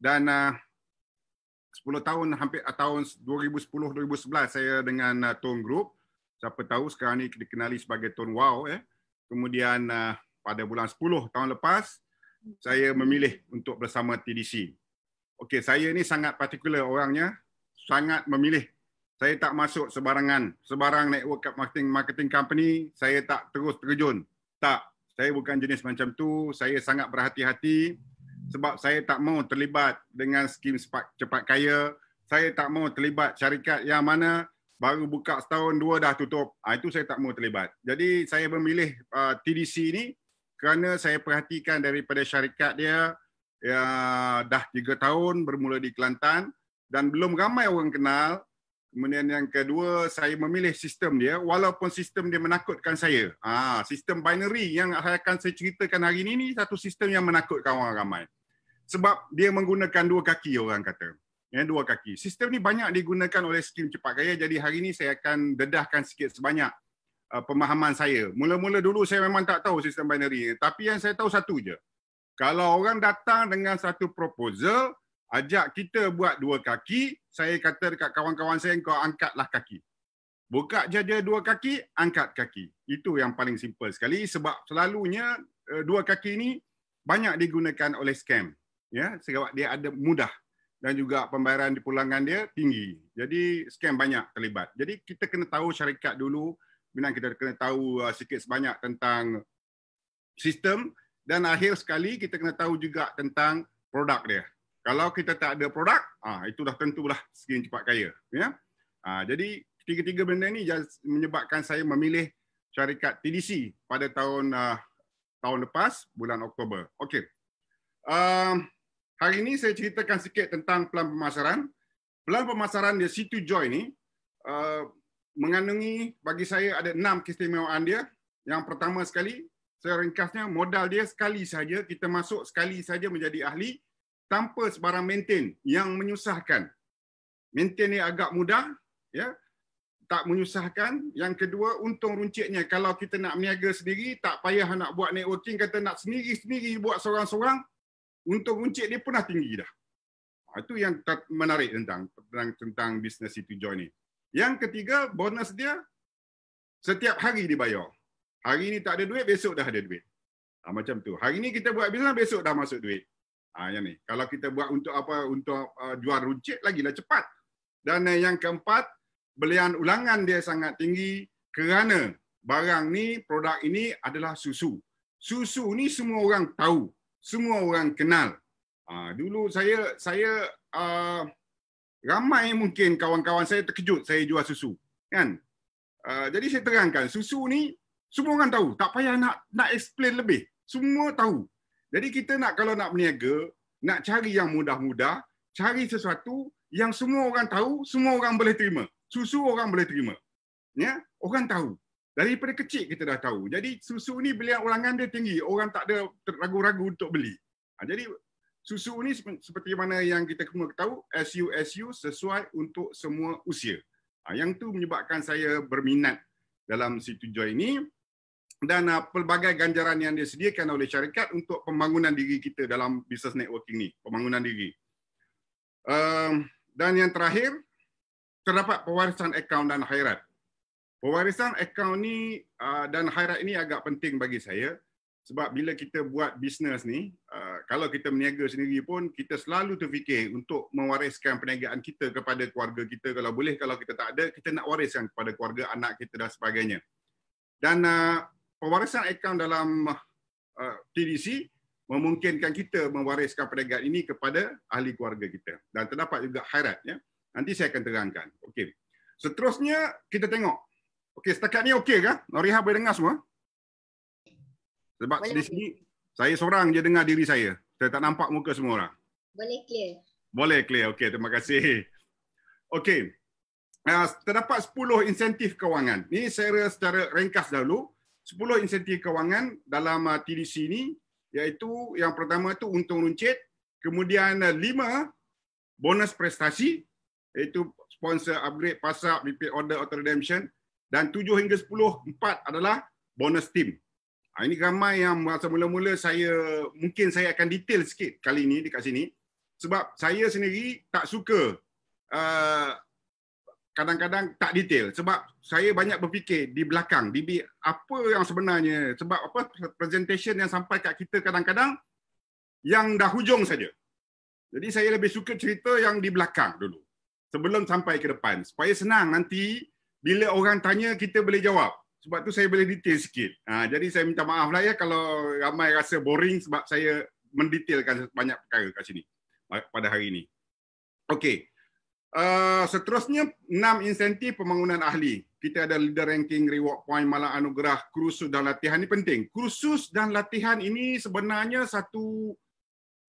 dan uh, 10 tahun hampir uh, tahun 2010-2011 saya dengan uh, Tone Group. Siapa tahu sekarang ni dikenali sebagai Tone Wow. Eh. Kemudian uh, pada bulan 10 tahun lepas, saya memilih untuk bersama TDC. Okey, saya ni sangat partikular orangnya, sangat memilih. Saya tak masuk sebarangan, sebarang network marketing marketing company, saya tak terus terjun. Tak, saya bukan jenis macam tu. Saya sangat berhati-hati sebab saya tak mau terlibat dengan skim cepat, kaya. Saya tak mau terlibat syarikat yang mana baru buka setahun dua dah tutup. Ha, itu saya tak mau terlibat. Jadi saya memilih uh, TDC ni kerana saya perhatikan daripada syarikat dia, ya, dah tiga tahun bermula di Kelantan dan belum ramai orang kenal. Kemudian yang kedua, saya memilih sistem dia walaupun sistem dia menakutkan saya. Ah, sistem binary yang saya akan saya ceritakan hari ini ni satu sistem yang menakutkan orang ramai. Sebab dia menggunakan dua kaki orang kata. Ya, dua kaki. Sistem ni banyak digunakan oleh skim cepat kaya jadi hari ini saya akan dedahkan sikit sebanyak uh, pemahaman saya. Mula-mula dulu saya memang tak tahu sistem binary tapi yang saya tahu satu je. Kalau orang datang dengan satu proposal, ajak kita buat dua kaki, saya kata dekat kawan-kawan saya, kau angkatlah kaki. Buka jaja dua kaki, angkat kaki. Itu yang paling simple sekali sebab selalunya eh, dua kaki ini banyak digunakan oleh scam. Ya, sebab dia ada mudah dan juga pembayaran di pulangan dia tinggi. Jadi scam banyak terlibat. Jadi kita kena tahu syarikat dulu, memang kita kena tahu uh, sikit sebanyak tentang sistem dan akhir sekali kita kena tahu juga tentang produk dia. Kalau kita tak ada produk, ah itu dah tentulah skim cepat kaya, ya. Ah jadi tiga-tiga benda ni menyebabkan saya memilih syarikat TDC pada tahun uh, tahun lepas bulan Oktober. Okey. Um, hari ini saya ceritakan sikit tentang pelan pemasaran. Pelan pemasaran dia situ Joy ni uh, mengandungi bagi saya ada enam keistimewaan dia. Yang pertama sekali saya ringkasnya modal dia sekali saja kita masuk sekali saja menjadi ahli tanpa sebarang maintain yang menyusahkan. Maintain ni agak mudah ya. Tak menyusahkan. Yang kedua, untung runcitnya kalau kita nak meniaga sendiri, tak payah nak buat networking, kata nak sendiri-sendiri buat seorang-seorang, untung runcit dia pernah tinggi dah. Ha, itu yang menarik tentang tentang, tentang bisnes itu join ni. Yang ketiga, bonus dia setiap hari dibayar. Hari ni tak ada duit, besok dah ada duit. Ha, macam tu. Hari ni kita buat bisnes, besok dah masuk duit. Ha, yang ni. Kalau kita buat untuk apa? Untuk uh, jual runcit, lagilah cepat. Dan uh, yang keempat, belian ulangan dia sangat tinggi kerana barang ni, produk ini adalah susu. Susu ni semua orang tahu. Semua orang kenal. Ha, dulu saya saya uh, ramai mungkin kawan-kawan saya terkejut saya jual susu. Kan? Uh, jadi saya terangkan, susu ni semua orang tahu. Tak payah nak nak explain lebih. Semua tahu. Jadi kita nak kalau nak berniaga, nak cari yang mudah-mudah, cari sesuatu yang semua orang tahu, semua orang boleh terima. Susu orang boleh terima. Ya, orang tahu. Daripada kecil kita dah tahu. Jadi susu ni belian ulangan dia tinggi. Orang tak ada ragu-ragu untuk beli. Ha, jadi susu ni seperti mana yang kita semua tahu, SU SU sesuai untuk semua usia. Ha, yang tu menyebabkan saya berminat dalam situ joy ini dan uh, pelbagai ganjaran yang disediakan oleh syarikat untuk pembangunan diri kita dalam business networking ni, pembangunan diri. Um, dan yang terakhir, terdapat pewarisan akaun dan khairat. Pewarisan akaun ni uh, dan khairat ini agak penting bagi saya sebab bila kita buat bisnes ni, uh, kalau kita meniaga sendiri pun, kita selalu terfikir untuk mewariskan perniagaan kita kepada keluarga kita. Kalau boleh, kalau kita tak ada, kita nak wariskan kepada keluarga, anak kita dan sebagainya. Dan uh, pewarisan akaun dalam TDC memungkinkan kita mewariskan perniagaan ini kepada ahli keluarga kita dan terdapat juga khairat ya. Nanti saya akan terangkan. Okey. Seterusnya kita tengok. Okey, setakat ni okey ke? Noriha boleh dengar semua? Sebab boleh, di sini saya seorang je dengar diri saya. Saya tak nampak muka semua orang. Boleh clear. Boleh clear. Okey, terima kasih. Okey. Uh, terdapat 10 insentif kewangan. Ini saya secara ringkas dahulu. 10 insentif kewangan dalam uh, TDC ini iaitu yang pertama itu untung runcit, kemudian uh, lima bonus prestasi iaitu sponsor upgrade pasar repeat order auto redemption dan 7 hingga 10 empat adalah bonus team. Ha, ini ramai yang masa mula-mula saya mungkin saya akan detail sikit kali ini dekat sini. Sebab saya sendiri tak suka uh, kadang-kadang tak detail. Sebab saya banyak berfikir di belakang di apa yang sebenarnya. Sebab apa? Presentation yang sampai kat kita kadang-kadang yang dah hujung saja. Jadi saya lebih suka cerita yang di belakang dulu. Sebelum sampai ke depan. Supaya senang nanti bila orang tanya kita boleh jawab. Sebab tu saya boleh detail sikit. Ha, jadi saya minta maaf lah ya kalau ramai rasa boring sebab saya mendetailkan banyak perkara kat sini pada hari ini. Okey. Uh, seterusnya, enam insentif pembangunan ahli. Kita ada leader ranking, reward point, malah anugerah, kursus dan latihan. Ini penting. Kursus dan latihan ini sebenarnya satu,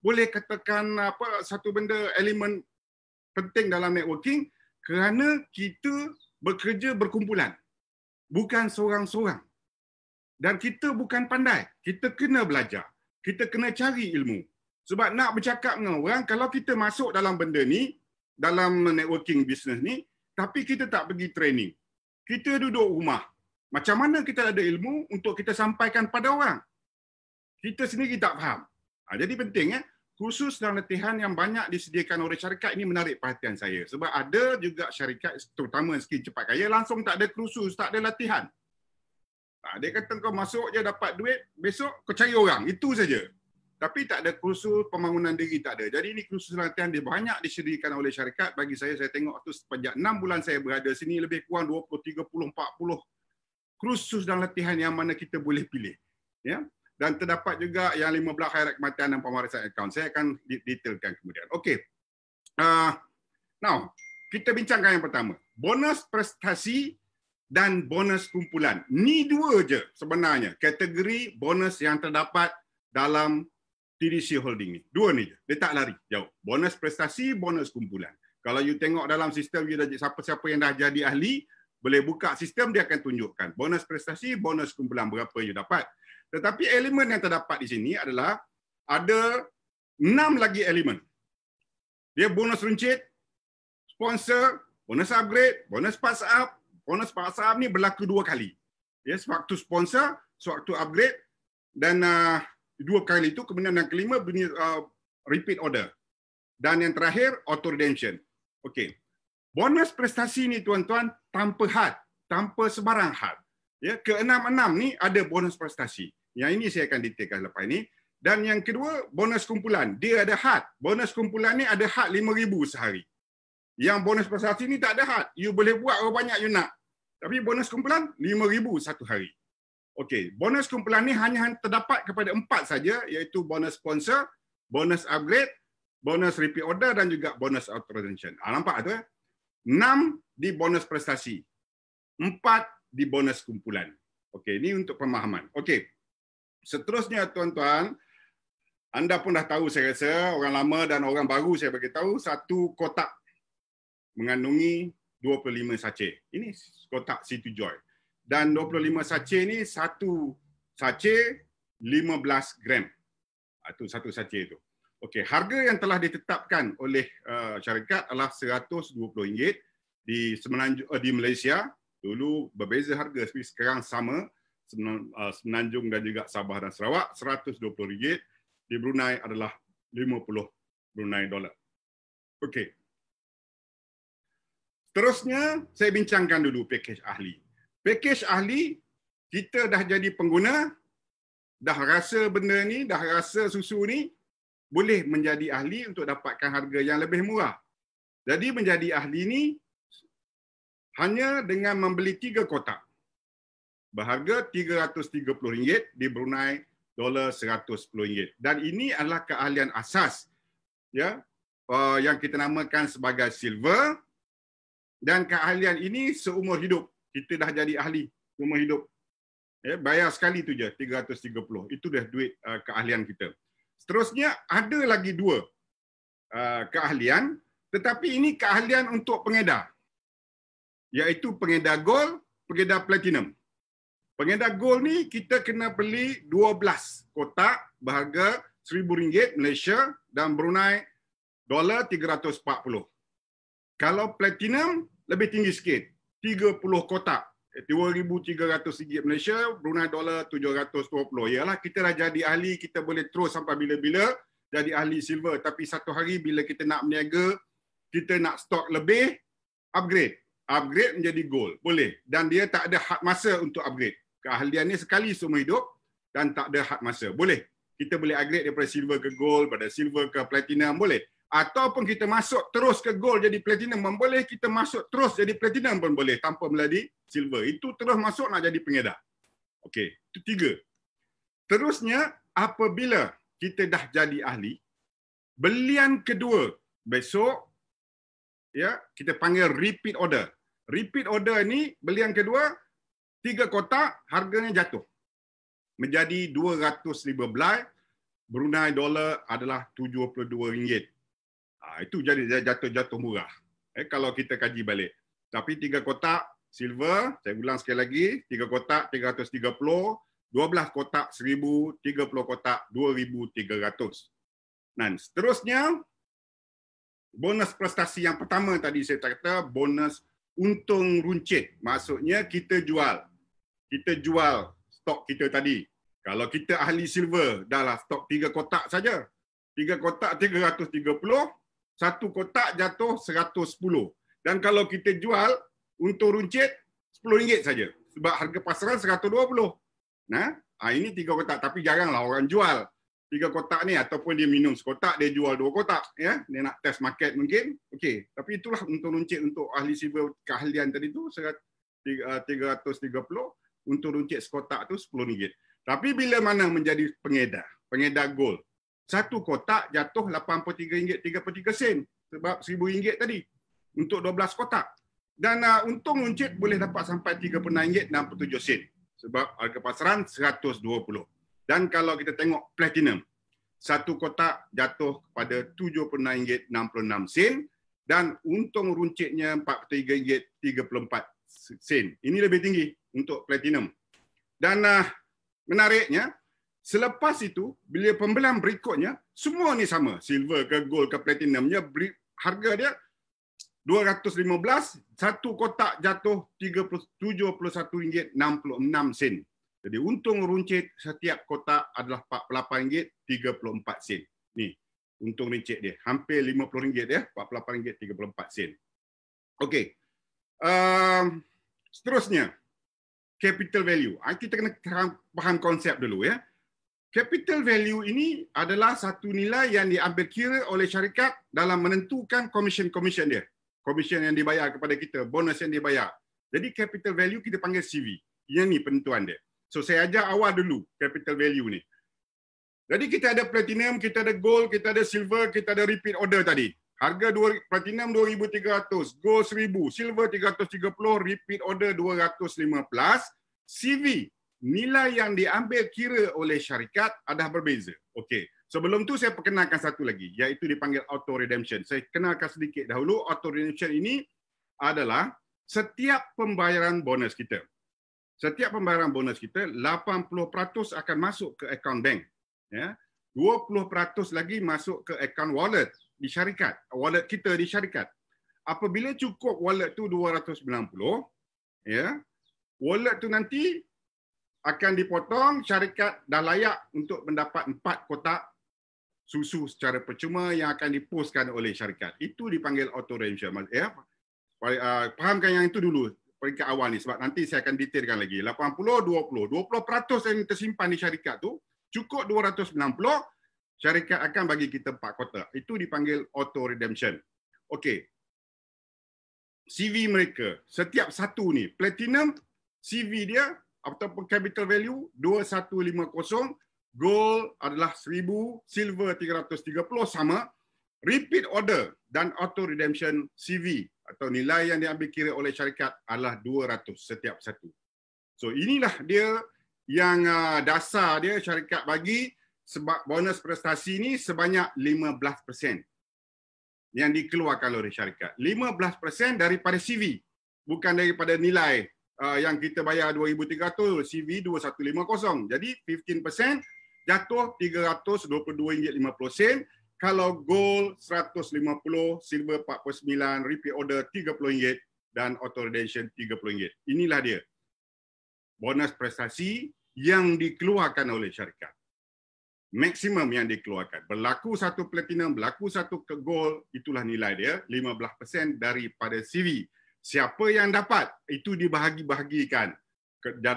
boleh katakan apa satu benda elemen penting dalam networking kerana kita bekerja berkumpulan. Bukan seorang-seorang. Dan kita bukan pandai. Kita kena belajar. Kita kena cari ilmu. Sebab nak bercakap dengan orang, kalau kita masuk dalam benda ni, dalam networking business ni tapi kita tak pergi training. Kita duduk rumah. Macam mana kita ada ilmu untuk kita sampaikan pada orang? Kita sendiri tak faham. Ha, jadi penting ya, khusus dan latihan yang banyak disediakan oleh syarikat ini menarik perhatian saya. Sebab ada juga syarikat terutama skin cepat kaya langsung tak ada khusus, tak ada latihan. Ha, dia kata kau masuk je dapat duit, besok kau cari orang. Itu saja. Tapi tak ada kursus pembangunan diri tak ada. Jadi ini kursus latihan dia banyak disediakan oleh syarikat. Bagi saya, saya tengok tu sepanjang 6 bulan saya berada sini lebih kurang 20, 30, 40 kursus dan latihan yang mana kita boleh pilih. Ya. Dan terdapat juga yang 15 khairat kematian dan pemarisan akaun. Saya akan detailkan kemudian. Okey. Uh, now, kita bincangkan yang pertama. Bonus prestasi dan bonus kumpulan. Ni dua je sebenarnya kategori bonus yang terdapat dalam TDC Holding ni. Dua ni je. Dia tak lari jauh. Bonus prestasi, bonus kumpulan. Kalau you tengok dalam sistem you dah siapa-siapa yang dah jadi ahli, boleh buka sistem dia akan tunjukkan bonus prestasi, bonus kumpulan berapa you dapat. Tetapi elemen yang terdapat di sini adalah ada enam lagi elemen. Dia bonus runcit, sponsor, bonus upgrade, bonus pass up. Bonus pass up ni berlaku dua kali. Ya, sewaktu sponsor, sewaktu upgrade dan uh, dua kali itu kemudian yang kelima bunyi uh, repeat order dan yang terakhir auto redemption okey bonus prestasi ni tuan-tuan tanpa had tanpa sebarang had ya keenam-enam ni ada bonus prestasi yang ini saya akan detailkan lepas ini dan yang kedua bonus kumpulan dia ada had bonus kumpulan ni ada had 5000 sehari yang bonus prestasi ni tak ada had you boleh buat berapa banyak you nak tapi bonus kumpulan 5000 satu hari Okey, bonus kumpulan ni hanya terdapat kepada empat saja iaitu bonus sponsor, bonus upgrade, bonus repeat order dan juga bonus authorization. Ah, nampak tu eh? Enam di bonus prestasi. Empat di bonus kumpulan. Okey, ini untuk pemahaman. Okey. Seterusnya tuan-tuan, anda pun dah tahu saya rasa orang lama dan orang baru saya bagi tahu satu kotak mengandungi 25 sachet. Ini kotak C2 Joy dan 25 sachet ni satu sachet 15 gram. Itu satu sachet itu. Okey, harga yang telah ditetapkan oleh uh, syarikat adalah RM120 di Semenanjung uh, di Malaysia. Dulu berbeza harga tapi sekarang sama Semenanjung dan juga Sabah dan Sarawak RM120. Di Brunei adalah 50 Brunei dolar. Okey. Terusnya saya bincangkan dulu pakej ahli package ahli kita dah jadi pengguna dah rasa benda ni dah rasa susu ni boleh menjadi ahli untuk dapatkan harga yang lebih murah jadi menjadi ahli ni hanya dengan membeli tiga kotak berharga RM330 di Brunei dolar RM110 dan ini adalah keahlian asas ya uh, yang kita namakan sebagai silver dan keahlian ini seumur hidup kita dah jadi ahli semua hidup. Ya, bayar sekali tu je 330. Itu dah duit uh, keahlian kita. Seterusnya ada lagi dua uh, keahlian tetapi ini keahlian untuk pengedar. Iaitu pengedar gold, pengedar platinum. Pengedar gold ni kita kena beli 12 kotak berharga RM1,000 Malaysia dan Brunei dolar 340. Kalau platinum lebih tinggi sikit, 30 kotak. 2,300 ringgit Malaysia, Brunei dolar 720. Yalah kita dah jadi ahli, kita boleh terus sampai bila-bila jadi ahli silver tapi satu hari bila kita nak berniaga, kita nak stok lebih, upgrade. Upgrade menjadi gold. Boleh. Dan dia tak ada had masa untuk upgrade. Keahlian ni sekali seumur hidup dan tak ada had masa. Boleh. Kita boleh upgrade daripada silver ke gold, pada silver ke platinum. Boleh. Ataupun kita masuk terus ke gold jadi platinum pun boleh. Kita masuk terus jadi platinum pun boleh tanpa meladi silver. Itu terus masuk nak jadi pengedar. Okey. Itu tiga. Terusnya, apabila kita dah jadi ahli, belian kedua besok ya kita panggil repeat order. Repeat order ni belian kedua tiga kotak harganya jatuh menjadi 215 Brunei dolar adalah 72 ringgit. Ha, itu jadi jatuh-jatuh murah. Eh, kalau kita kaji balik. Tapi tiga kotak silver, saya ulang sekali lagi, tiga kotak 330, 12 kotak 1000, 30 kotak 2300. Dan seterusnya, bonus prestasi yang pertama tadi saya kata, bonus untung runcit. Maksudnya kita jual. Kita jual stok kita tadi. Kalau kita ahli silver, dahlah stok tiga kotak saja. Tiga kotak 330, satu kotak jatuh 110. Dan kalau kita jual untung runcit, RM10 saja. Sebab harga pasaran 120. Nah, ha, ini tiga kotak tapi jaranglah orang jual tiga kotak ni ataupun dia minum sekotak dia jual dua kotak ya dia nak test market mungkin okey tapi itulah untuk runcit untuk ahli sivil keahlian tadi tu 330 untuk runcit sekotak tu RM10 tapi bila mana menjadi pengedar pengedar gold satu kotak jatuh RM83.33 sen sebab RM1000 tadi untuk 12 kotak dan uh, untung runcit boleh dapat sampai RM36.67 sen sebab harga pasaran 120. Dan kalau kita tengok platinum, satu kotak jatuh kepada RM79.66 dan untung runcitnya RM43.34 sen. Ini lebih tinggi untuk platinum. Dan uh, menariknya, selepas itu, bila pembelian berikutnya, semua ni sama. Silver ke gold ke platinumnya, harga dia 215 satu kotak jatuh RM71.66 sen. Jadi untung runcit setiap kotak adalah RM48.34 sen. Ni untung runcit dia. Hampir RM50 ya, RM48.34 sen. Okey. Um, seterusnya capital value. Ah, kita kena faham konsep dulu ya. Capital value ini adalah satu nilai yang diambil kira oleh syarikat dalam menentukan commission-commission dia komisen yang dibayar kepada kita, bonus yang dibayar. Jadi capital value kita panggil CV. Yang ni penentuan dia. So saya ajar awal dulu capital value ni. Jadi kita ada platinum, kita ada gold, kita ada silver, kita ada repeat order tadi. Harga dua, platinum 2300, gold 1000, silver 330, repeat order 215. CV nilai yang diambil kira oleh syarikat adalah berbeza. Okey. Sebelum tu saya perkenalkan satu lagi iaitu dipanggil auto redemption. Saya kenalkan sedikit dahulu auto redemption ini adalah setiap pembayaran bonus kita. Setiap pembayaran bonus kita 80% akan masuk ke akaun bank. Ya. 20% lagi masuk ke akaun wallet di syarikat. Wallet kita di syarikat. Apabila cukup wallet tu 290, ya. Wallet tu nanti akan dipotong syarikat dah layak untuk mendapat empat kotak susu secara percuma yang akan dipostkan oleh syarikat. Itu dipanggil auto redemption. Ya. Uh, fahamkan yang itu dulu peringkat awal ni sebab nanti saya akan detailkan lagi. 80 20. 20% yang tersimpan di syarikat tu cukup 290 syarikat akan bagi kita 4 kotak. Itu dipanggil auto redemption. Okey. CV mereka setiap satu ni platinum CV dia ataupun capital value 2150 gold adalah 1000, silver 330 sama, repeat order dan auto redemption CV atau nilai yang diambil kira oleh syarikat adalah 200 setiap satu. So inilah dia yang uh, dasar dia syarikat bagi sebab bonus prestasi ini sebanyak 15% yang dikeluarkan oleh syarikat. 15% daripada CV bukan daripada nilai uh, yang kita bayar 2300 CV 2150. Jadi 15% jatuh RM322.50 kalau gold 150 silver 49 repeat order RM30 dan auto redemption RM30 inilah dia bonus prestasi yang dikeluarkan oleh syarikat maksimum yang dikeluarkan. Berlaku satu platinum, berlaku satu ke gold, itulah nilai dia 15% daripada CV. Siapa yang dapat itu dibahagi-bahagikan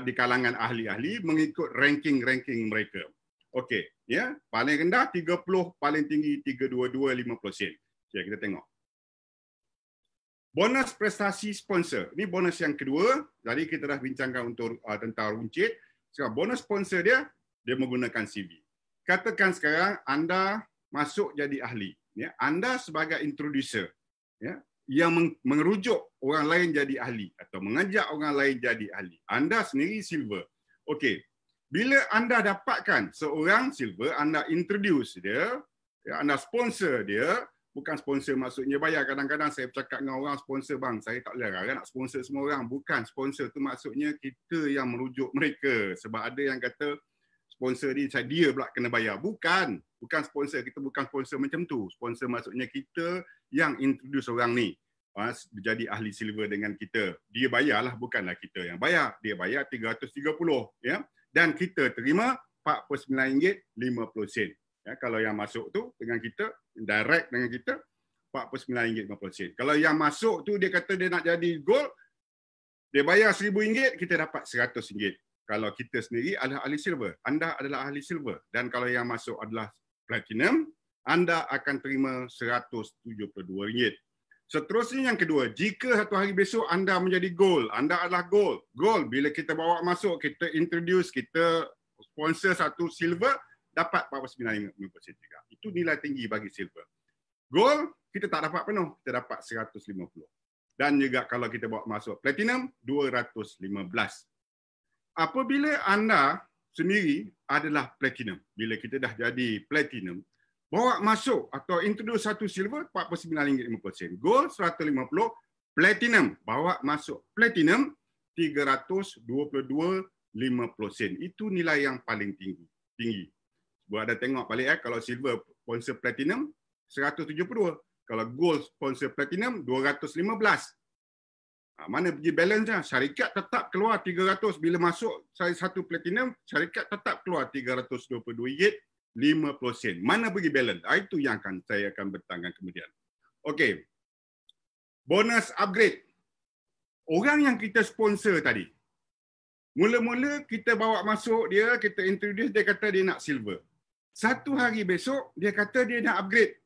di kalangan ahli-ahli mengikut ranking-ranking mereka. Okey, ya. Paling rendah 30, paling tinggi 322 50 sen. Okey, kita tengok. Bonus prestasi sponsor. Ini bonus yang kedua. Tadi kita dah bincangkan untuk uh, tentang runcit. Sekarang bonus sponsor dia dia menggunakan CV. Katakan sekarang anda masuk jadi ahli, ya. Anda sebagai introducer, ya, yang mengerujuk orang lain jadi ahli atau mengajak orang lain jadi ahli. Anda sendiri silver. Okey, bila anda dapatkan seorang silver, anda introduce dia, ya, anda sponsor dia, bukan sponsor maksudnya bayar. Kadang-kadang saya bercakap dengan orang sponsor bang, saya tak boleh kan nak sponsor semua orang. Bukan sponsor tu maksudnya kita yang merujuk mereka. Sebab ada yang kata sponsor ni saya dia pula kena bayar. Bukan. Bukan sponsor. Kita bukan sponsor macam tu. Sponsor maksudnya kita yang introduce orang ni. Ha, jadi ahli silver dengan kita. Dia bayarlah bukanlah kita yang bayar. Dia bayar 330 ya dan kita terima RM49.50. Ya, kalau yang masuk tu dengan kita, direct dengan kita, RM49.50. Kalau yang masuk tu dia kata dia nak jadi gold, dia bayar RM1,000, kita dapat RM100. Kalau kita sendiri adalah ahli silver, anda adalah ahli silver. Dan kalau yang masuk adalah platinum, anda akan terima RM172. Seterusnya yang kedua, jika satu hari besok anda menjadi gold, anda adalah gold. Gold bila kita bawa masuk, kita introduce, kita sponsor satu silver, dapat 49.50 juga. Itu nilai tinggi bagi silver. Gold, kita tak dapat penuh, kita dapat 150. Dan juga kalau kita bawa masuk platinum, 215. Apabila anda sendiri adalah platinum, bila kita dah jadi platinum, bawa masuk atau introduce satu silver RM49.50. Gold 150, platinum bawa masuk platinum 322.50 sen. Itu nilai yang paling tinggi. Tinggi. Buat ada tengok balik eh kalau silver sponsor platinum 172. Kalau gold sponsor platinum 215. Ha, mana pergi balance nya? Syarikat tetap keluar 300 bila masuk satu platinum, syarikat tetap keluar 322 ringgit 50 sen. Mana pergi balance? Ah, itu yang akan saya akan bertanggung kemudian. Okey. Bonus upgrade. Orang yang kita sponsor tadi. Mula-mula kita bawa masuk dia, kita introduce, dia kata dia nak silver. Satu hari besok, dia kata dia nak upgrade.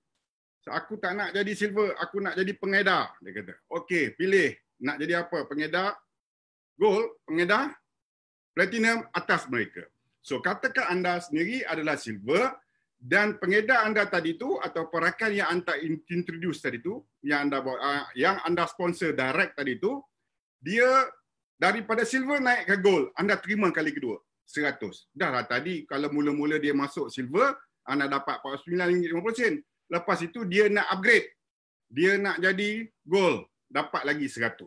So, aku tak nak jadi silver, aku nak jadi pengedar. Dia kata, okey, pilih. Nak jadi apa? Pengedar, gold, pengedar, platinum atas mereka. So katakan anda sendiri adalah silver dan pengedar anda tadi tu atau perakan yang anda introduce tadi tu yang anda uh, yang anda sponsor direct tadi tu dia daripada silver naik ke gold anda terima kali kedua 100. Dah lah tadi kalau mula-mula dia masuk silver anda dapat RM49.50. Lepas itu dia nak upgrade. Dia nak jadi gold dapat lagi 100.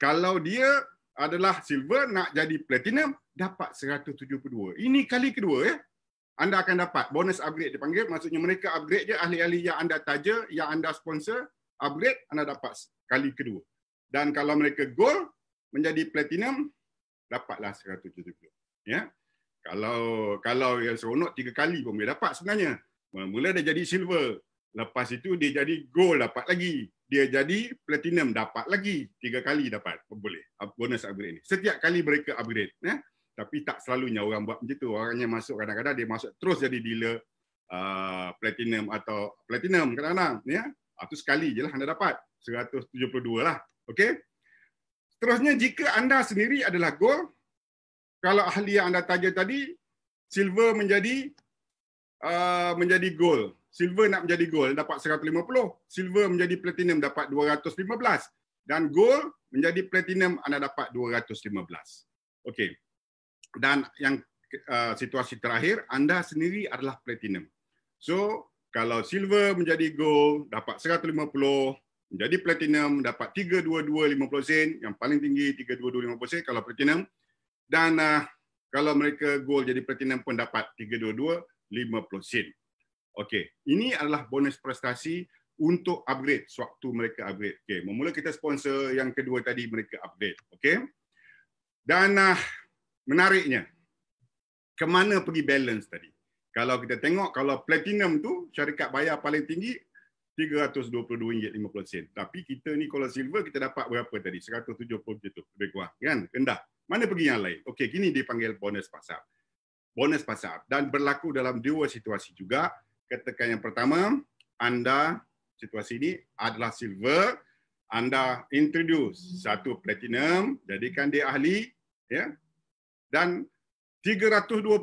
Kalau dia adalah silver nak jadi platinum dapat 172. Ini kali kedua ya. Anda akan dapat bonus upgrade dipanggil maksudnya mereka upgrade je ahli-ahli yang anda taja yang anda sponsor upgrade anda dapat kali kedua. Dan kalau mereka gold menjadi platinum dapatlah 170. Ya. Kalau kalau yang seronok tiga kali pun boleh dapat sebenarnya. Mula-mula dia jadi silver, lepas itu dia jadi gold dapat lagi dia jadi platinum dapat lagi. Tiga kali dapat boleh bonus upgrade ni. Setiap kali mereka upgrade ya. Tapi tak selalunya orang buat macam tu. Orangnya masuk kadang-kadang dia masuk terus jadi dealer uh, platinum atau platinum kadang-kadang ya. Itu sekali je lah anda dapat. 172 lah okey? Seterusnya jika anda sendiri adalah gold kalau ahli yang anda taja tadi silver menjadi uh, menjadi gold silver nak menjadi gold dapat 150, silver menjadi platinum dapat 215 dan gold menjadi platinum anda dapat 215. Okey. Dan yang uh, situasi terakhir anda sendiri adalah platinum. So kalau silver menjadi gold dapat 150, menjadi platinum dapat 32250 sen, yang paling tinggi 32250 sen kalau platinum dan uh, kalau mereka gold jadi platinum pun dapat 32250 sen. Okey, ini adalah bonus prestasi untuk upgrade sewaktu mereka upgrade. Okey, memula kita sponsor yang kedua tadi mereka upgrade. Okey. Dan uh, menariknya, ke mana pergi balance tadi? Kalau kita tengok kalau platinum tu syarikat bayar paling tinggi RM322.50. Tapi kita ni kalau silver kita dapat berapa tadi? 170 tu lebih kurang kan? Rendah. Mana pergi yang lain? Okey, kini dipanggil bonus pasar. Bonus pasar dan berlaku dalam dua situasi juga. Katakan yang pertama, anda situasi ini adalah silver, anda introduce satu platinum, jadikan dia ahli, ya. Dan 322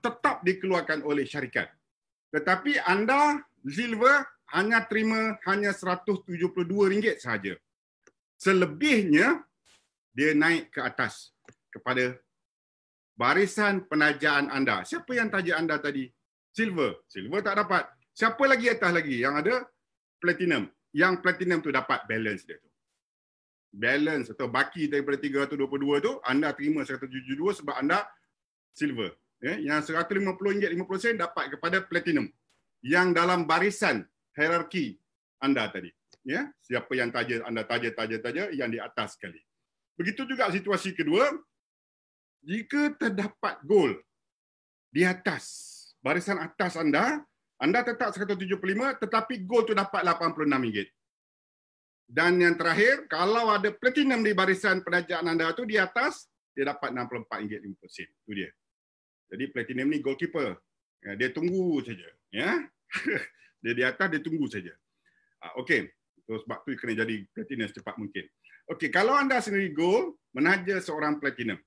tetap dikeluarkan oleh syarikat. Tetapi anda silver hanya terima hanya RM172 sahaja. Selebihnya dia naik ke atas kepada barisan penajaan anda. Siapa yang taja anda tadi? Silver. Silver tak dapat. Siapa lagi atas lagi yang ada? Platinum. Yang platinum tu dapat balance dia tu. Balance atau baki daripada 322 tu, anda terima 172 sebab anda silver. Ya, yang RM150.50 dapat kepada platinum. Yang dalam barisan hierarki anda tadi. Ya, siapa yang taja anda taja taja taja yang di atas sekali. Begitu juga situasi kedua, jika terdapat gol di atas barisan atas anda, anda tetap 175 tetapi gol tu dapat RM86. Dan yang terakhir, kalau ada platinum di barisan penajaan anda tu di atas, dia dapat RM64.50. Itu dia. Jadi platinum ni goalkeeper. Ya, dia tunggu saja. Ya? dia di atas dia tunggu saja. Ah, okey. So, sebab tu kena jadi platinum secepat mungkin. Okey, kalau anda sendiri gol menaja seorang platinum,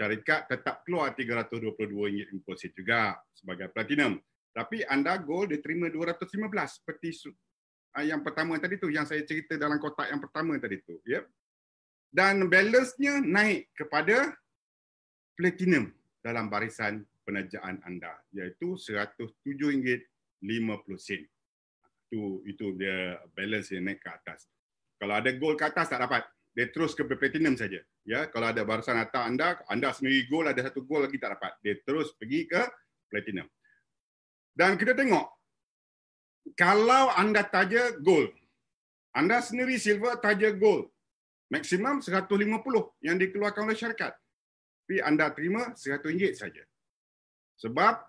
syarikat tetap keluar RM322.50 juga sebagai platinum. Tapi anda gol dia terima 215 seperti ah, yang pertama tadi tu yang saya cerita dalam kotak yang pertama tadi tu, ya. Dan balance-nya naik kepada platinum dalam barisan penajaan anda iaitu RM107.50 itu itu dia balance yang naik ke atas. Kalau ada gold ke atas tak dapat. Dia terus ke platinum saja. Ya, kalau ada barisan atas anda, anda sendiri gold ada satu gold lagi tak dapat. Dia terus pergi ke platinum. Dan kita tengok kalau anda taja gold, anda sendiri silver taja gold, maksimum 150 yang dikeluarkan oleh syarikat. Tapi anda terima RM100 saja. Sebab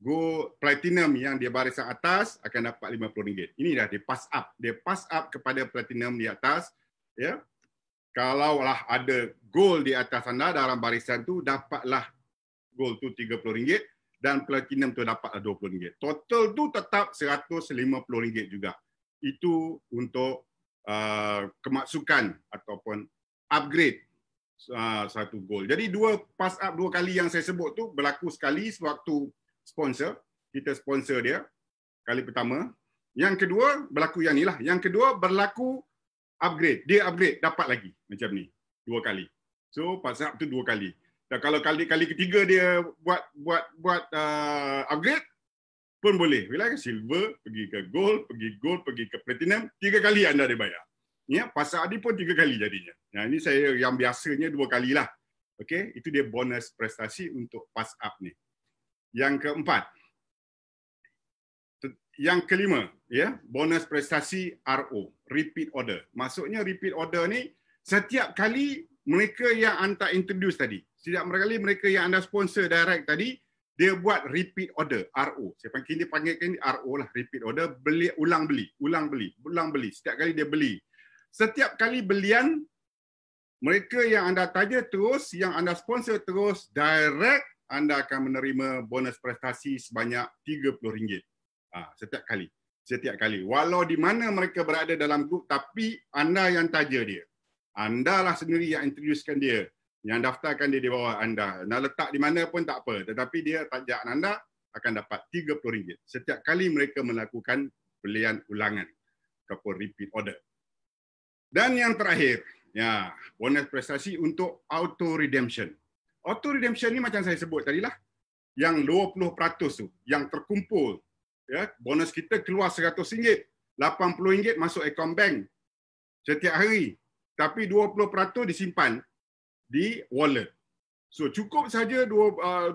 go platinum yang dia barisan atas akan dapat RM50. Ini dah dia pass up. Dia pass up kepada platinum di atas. Ya. Kalaulah ada gold di atas anda dalam barisan tu, dapatlah gold tu RM30 dan platinum tu dapatlah RM20. Total tu tetap RM150 juga. Itu untuk uh, kemasukan ataupun upgrade uh, satu gold. Jadi dua pass up dua kali yang saya sebut tu berlaku sekali sewaktu sponsor, kita sponsor dia kali pertama. Yang kedua berlaku yang inilah. Yang kedua berlaku upgrade. Dia upgrade dapat lagi macam ni dua kali. So pasal tu dua kali. Dan kalau kali kali ketiga dia buat buat buat uh, upgrade pun boleh. Bila ke silver, pergi ke gold, pergi gold, pergi ke platinum, tiga kali anda dibayar. Ya, pasal adi pun tiga kali jadinya. Nah, ini saya yang biasanya dua kali lah. Okey, itu dia bonus prestasi untuk pass up ni. Yang keempat. Yang kelima, ya, bonus prestasi RO, repeat order. Maksudnya repeat order ni setiap kali mereka yang anda introduce tadi, setiap kali mereka yang anda sponsor direct tadi, dia buat repeat order, RO. Saya panggil dia panggilkan ini RO lah, repeat order, beli ulang beli, ulang beli, ulang beli. Setiap kali dia beli. Setiap kali belian mereka yang anda taja terus, yang anda sponsor terus direct anda akan menerima bonus prestasi sebanyak RM30 ha, setiap kali. Setiap kali. Walau di mana mereka berada dalam grup tapi anda yang taja dia. Anda lah sendiri yang introducekan dia. Yang daftarkan dia di bawah anda. Nak letak di mana pun tak apa. Tetapi dia tajak anda akan dapat RM30. Setiap kali mereka melakukan belian ulangan. Ataupun repeat order. Dan yang terakhir. Ya, bonus prestasi untuk auto redemption auto redemption ni macam saya sebut tadi lah yang 20% tu yang terkumpul ya bonus kita keluar RM100 RM80 masuk akaun bank setiap hari. Tapi 20% disimpan di wallet. So cukup saja 20% uh,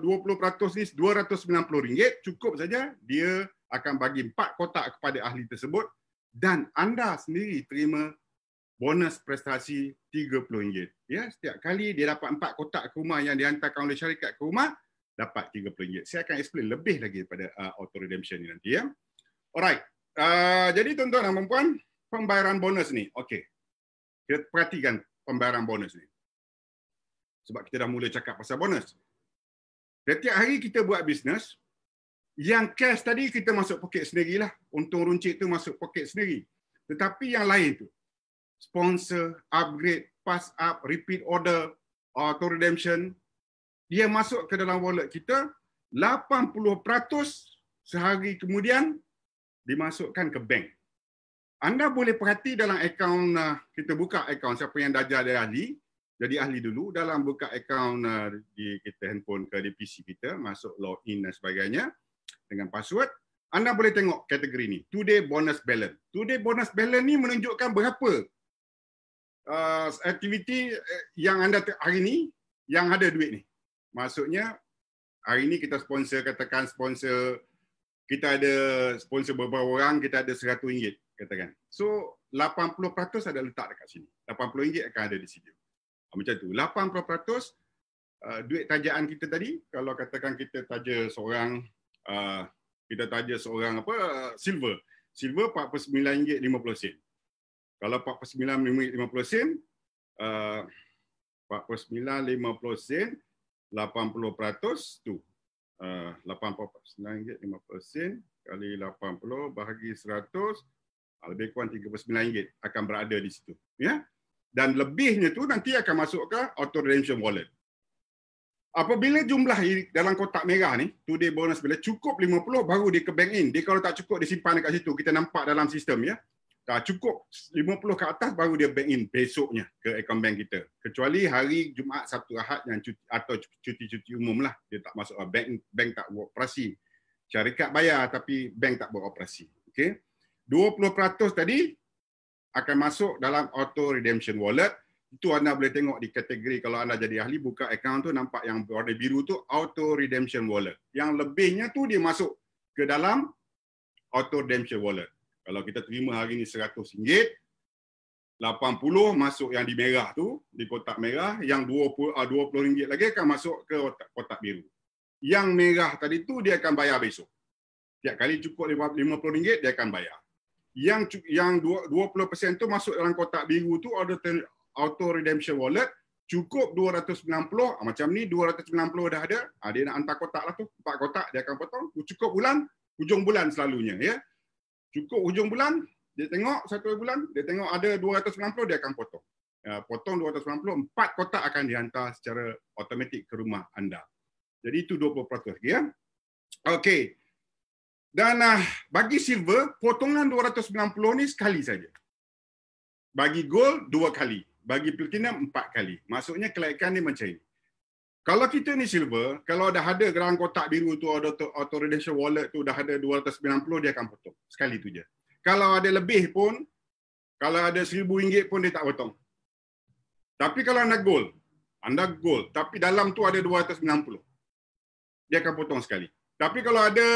ni RM290 cukup saja dia akan bagi 4 kotak kepada ahli tersebut. Dan anda sendiri terima bonus prestasi RM30. Ya, setiap kali dia dapat empat kotak ke rumah yang dihantarkan oleh syarikat ke rumah, dapat RM30. Saya akan explain lebih lagi pada uh, auto redemption ni nanti ya. Alright. Uh, jadi tuan-tuan dan puan pembayaran bonus ni. Okey. Kita perhatikan pembayaran bonus ni. Sebab kita dah mula cakap pasal bonus. Setiap hari kita buat bisnes, yang cash tadi kita masuk poket sendirilah. Untung runcit tu masuk poket sendiri. Tetapi yang lain tu, sponsor, upgrade, pass up, repeat order, auto redemption, dia masuk ke dalam wallet kita 80% sehari kemudian dimasukkan ke bank. Anda boleh perhati dalam akaun uh, kita buka akaun siapa yang dah jadi ahli, jadi ahli dulu dalam buka akaun uh, di kita handphone ke di PC kita, masuk login dan sebagainya dengan password, anda boleh tengok kategori ni, today bonus balance. Today bonus balance ni menunjukkan berapa uh, aktiviti uh, yang anda hari ni yang ada duit ni. Maksudnya hari ini kita sponsor katakan sponsor kita ada sponsor beberapa orang kita ada RM100 katakan. So 80% ada letak dekat sini. RM80 akan ada di sini. Ah, macam tu. 80% uh, duit tajaan kita tadi kalau katakan kita taja seorang uh, kita taja seorang apa uh, silver. Silver RM49.50. Kalau RM49.50 uh, 49.50 80% tu. Uh, 89 ringgit 50 sen kali 80 bahagi 100 uh, lebih kurang 39 ringgit akan berada di situ. Ya. Dan lebihnya tu nanti akan masuk ke auto redemption wallet. Apabila jumlah dalam kotak merah ni, today bonus bila cukup 50 baru dia ke bank in. Dia kalau tak cukup dia simpan dekat situ. Kita nampak dalam sistem ya. Tak cukup 50 ke atas baru dia bank in besoknya ke akaun bank kita. Kecuali hari Jumaat, Sabtu, Ahad yang cuti, atau cuti-cuti umum lah. Dia tak masuk bank, bank tak buat operasi. Syarikat bayar tapi bank tak buat operasi. Okay. 20% tadi akan masuk dalam auto redemption wallet. Itu anda boleh tengok di kategori kalau anda jadi ahli buka akaun tu nampak yang warna biru tu auto redemption wallet. Yang lebihnya tu dia masuk ke dalam auto redemption wallet. Kalau kita terima hari ni RM100, 80 masuk yang di merah tu, di kotak merah, yang RM20, RM20 lagi akan masuk ke kotak, kotak biru. Yang merah tadi tu dia akan bayar besok. Tiap kali cukup RM50 dia akan bayar. Yang yang 20% tu masuk dalam kotak biru tu ada auto redemption wallet cukup 290 ah, macam ni 290 dah ada ah, dia nak hantar kotak lah tu empat kotak dia akan potong cukup bulan hujung bulan selalunya ya cukup hujung bulan, dia tengok satu bulan, dia tengok ada 290, dia akan potong. Ya, potong 290, empat kotak akan dihantar secara automatik ke rumah anda. Jadi itu 20% lagi ya. Okey. Dan uh, bagi silver, potongan 290 ni sekali saja. Bagi gold, dua kali. Bagi platinum, empat kali. Maksudnya kelaikan ni macam ini. Kalau kita ni silver, kalau dah ada gerang kotak biru tu redemption wallet tu dah ada 290 dia akan potong. Sekali tu je. Kalau ada lebih pun kalau ada seribu ringgit pun dia tak potong. Tapi kalau anda gold, anda gold tapi dalam tu ada 290. Dia akan potong sekali. Tapi kalau ada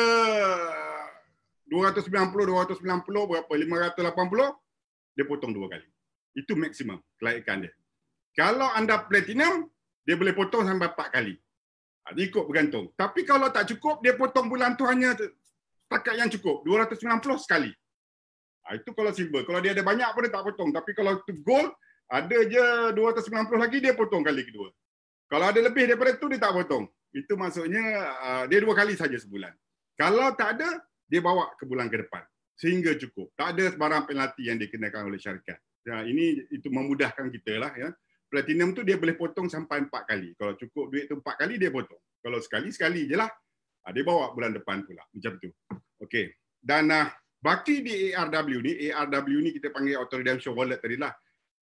290 290 berapa 580 dia potong dua kali. Itu maksimum kelaikan dia. Kalau anda platinum dia boleh potong sampai empat kali. Ha, ikut bergantung. Tapi kalau tak cukup, dia potong bulan tu hanya takat yang cukup. 290 sekali. Ha, itu kalau silver. Kalau dia ada banyak pun dia tak potong. Tapi kalau tu gold, ada je 290 lagi, dia potong kali kedua. Kalau ada lebih daripada itu, dia tak potong. Itu maksudnya uh, dia dua kali saja sebulan. Kalau tak ada, dia bawa ke bulan ke depan. Sehingga cukup. Tak ada sebarang penalti yang dikenakan oleh syarikat. Ya, ini itu memudahkan kita lah. Ya platinum tu dia boleh potong sampai empat kali. Kalau cukup duit tu empat kali dia potong. Kalau sekali sekali je lah. Ah, dia bawa bulan depan pula macam tu. Okey. Dan uh, baki di ARW ni, ARW ni kita panggil auto redemption wallet tadi lah.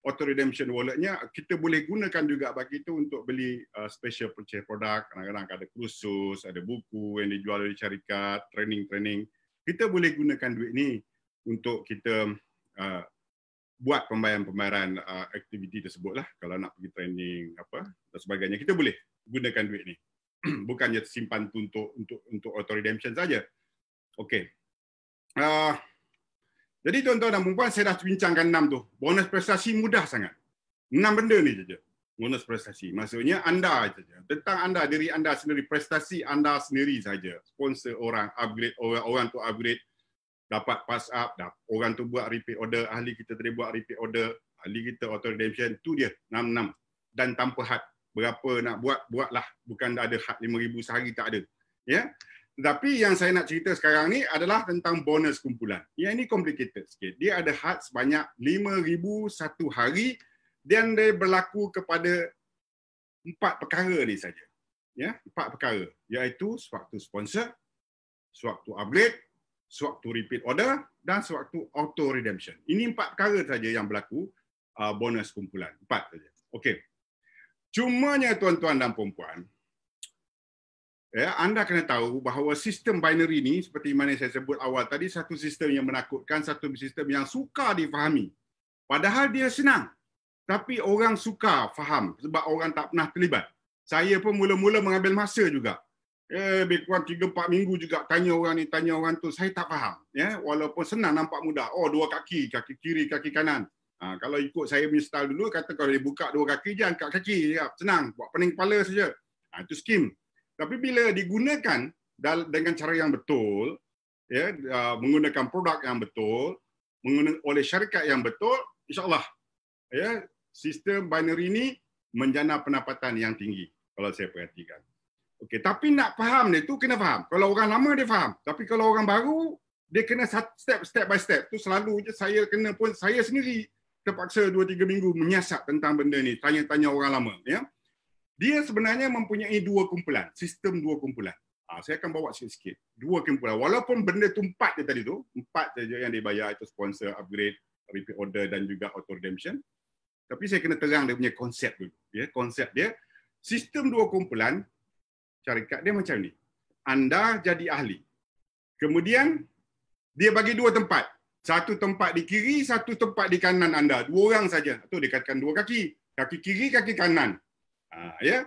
Auto redemption walletnya kita boleh gunakan juga bagi itu untuk beli uh, special purchase product. Kadang-kadang ada kursus, ada buku yang dijual oleh syarikat, training-training. Kita boleh gunakan duit ni untuk kita uh, buat pembayaran-pembayaran uh, aktiviti tersebut lah. Kalau nak pergi training apa dan sebagainya. Kita boleh gunakan duit ni. Bukannya simpan untuk untuk untuk auto redemption saja. Okey. Uh, jadi tuan-tuan dan puan saya dah bincangkan enam tu. Bonus prestasi mudah sangat. Enam benda ni saja. Bonus prestasi. Maksudnya anda saja. Tentang anda, diri anda sendiri, prestasi anda sendiri saja. Sponsor orang, upgrade orang, orang tu upgrade, dapat pass up, orang tu buat repeat order, ahli kita tadi buat repeat order, ahli kita auto redemption, tu dia, 6-6. Dan tanpa had. Berapa nak buat, buatlah. Bukan ada had 5,000 sehari, tak ada. Ya, Tapi yang saya nak cerita sekarang ni adalah tentang bonus kumpulan. Yang ini complicated sikit. Dia ada had sebanyak 5,000 satu hari dan dia berlaku kepada empat perkara ni saja. Ya, empat perkara iaitu sewaktu sponsor, sewaktu upgrade, sewaktu repeat order dan sewaktu auto redemption. Ini empat perkara saja yang berlaku uh, bonus kumpulan. Empat saja. Okey. Cumanya tuan-tuan dan puan-puan, ya, anda kena tahu bahawa sistem binary ini seperti mana saya sebut awal tadi satu sistem yang menakutkan, satu sistem yang suka difahami. Padahal dia senang. Tapi orang suka faham sebab orang tak pernah terlibat. Saya pun mula-mula mengambil masa juga. Eh, lebih kurang 3-4 minggu juga tanya orang ni, tanya orang tu. Saya tak faham. Ya? Walaupun senang nampak mudah. Oh, dua kaki, kaki kiri, kaki kanan. Ha, kalau ikut saya punya style dulu, kata kalau dia buka dua kaki je, angkat kaki. Ya, senang, buat pening kepala saja. Ha, itu skim. Tapi bila digunakan dengan cara yang betul, ya, uh, menggunakan produk yang betul, menggunakan oleh syarikat yang betul, insyaAllah ya, sistem binary ini menjana pendapatan yang tinggi kalau saya perhatikan. Okey, tapi nak faham dia tu kena faham. Kalau orang lama dia faham, tapi kalau orang baru dia kena step step by step. Tu selalu je saya kena pun saya sendiri terpaksa 2 3 minggu menyiasat tentang benda ni, tanya-tanya orang lama, ya. Dia sebenarnya mempunyai dua kumpulan, sistem dua kumpulan. Ha, saya akan bawa sikit-sikit. Dua kumpulan. Walaupun benda tu empat dia tadi tu, empat saja yang dibayar itu sponsor, upgrade, repeat order dan juga auto redemption. Tapi saya kena terang dia punya konsep dulu. Ya, konsep dia sistem dua kumpulan syarikat dia macam ni. Anda jadi ahli. Kemudian dia bagi dua tempat. Satu tempat di kiri, satu tempat di kanan anda. Dua orang saja. Tu dia katakan dua kaki. Kaki kiri, kaki kanan. Ha, ya.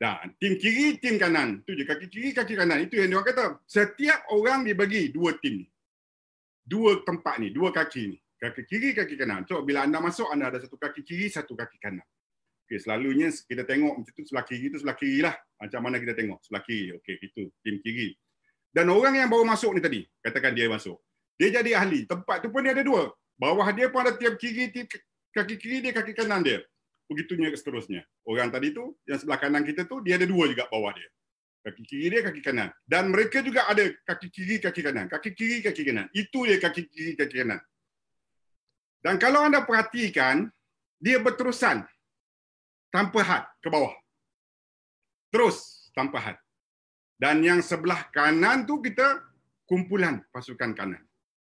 Dan tim kiri, tim kanan. Tu je kaki kiri, kaki kanan. Itu yang dia kata. Setiap orang dibagi dua tim Dua tempat ni, dua kaki ni kaki kiri, kaki kanan. So bila anda masuk, anda ada satu kaki kiri, satu kaki kanan. Okay, selalunya kita tengok macam tu sebelah kiri tu sebelah kiri lah. Macam mana kita tengok sebelah kiri. Okey, itu tim kiri. Dan orang yang baru masuk ni tadi, katakan dia masuk. Dia jadi ahli. Tempat tu pun dia ada dua. Bawah dia pun ada tiap kiri, tiap kaki kiri dia, kaki kanan dia. Begitunya seterusnya. Orang tadi tu, yang sebelah kanan kita tu, dia ada dua juga bawah dia. Kaki kiri dia, kaki kanan. Dan mereka juga ada kaki kiri, kaki kanan. Kaki kiri, kaki kanan. Itu dia kaki kiri, kaki kanan. Dan kalau anda perhatikan, dia berterusan tanpa had ke bawah. Terus tanpa had. Dan yang sebelah kanan tu kita kumpulan pasukan kanan.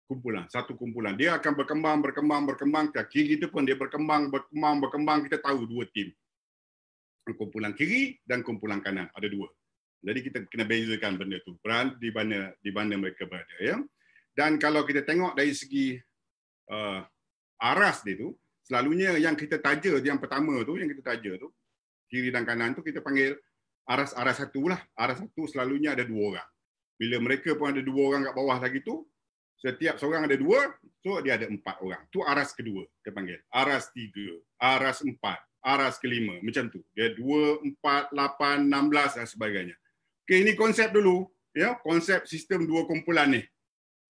Kumpulan, satu kumpulan. Dia akan berkembang, berkembang, berkembang. Ke kiri itu pun dia berkembang, berkembang, berkembang. Kita tahu dua tim. Kumpulan kiri dan kumpulan kanan. Ada dua. Jadi kita kena bezakan benda tu. Peran di mana di mana mereka berada. Ya? Dan kalau kita tengok dari segi uh, aras dia tu selalunya yang kita taja yang pertama tu yang kita taja tu kiri dan kanan tu kita panggil aras-aras satu lah. Aras satu selalunya ada dua orang. Bila mereka pun ada dua orang kat bawah lagi tu setiap seorang ada dua so dia ada empat orang. Tu aras kedua kita panggil. Aras tiga aras empat aras kelima. Macam tu. Dia dua empat lapan enam belas dan sebagainya. Okay, ini konsep dulu. Ya konsep sistem dua kumpulan ni.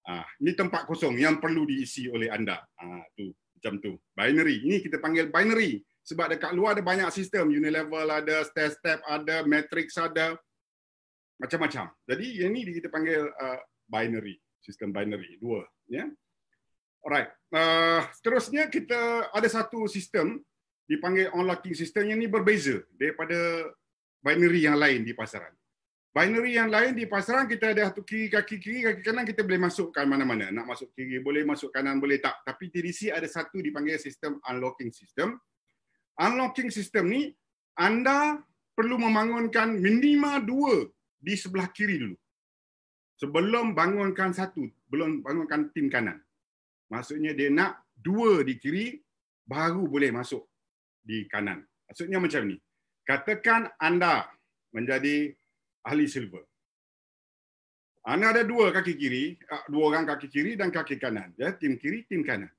Ah, ini tempat kosong yang perlu diisi oleh anda. Ah, tu macam tu. Binary. Ini kita panggil binary. Sebab dekat luar ada banyak sistem. Unilevel ada, step-step ada, matrix ada. Macam-macam. Jadi yang ini kita panggil uh, binary. Sistem binary. Dua. Ya. Yeah? Alright. Uh, seterusnya kita ada satu sistem dipanggil unlocking system yang ini berbeza daripada binary yang lain di pasaran. Binary yang lain di pasaran kita ada satu kiri kaki kiri kaki kanan kita boleh masukkan mana-mana. Nak masuk kiri boleh, masuk kanan boleh tak. Tapi TDC ada satu dipanggil sistem unlocking system. Unlocking system ni anda perlu membangunkan minima dua di sebelah kiri dulu. Sebelum bangunkan satu, belum bangunkan tim kanan. Maksudnya dia nak dua di kiri baru boleh masuk di kanan. Maksudnya macam ni. Katakan anda menjadi ahli silver. Anda ada dua kaki kiri, ah, dua orang kaki kiri dan kaki kanan. Ya, tim kiri, tim kanan.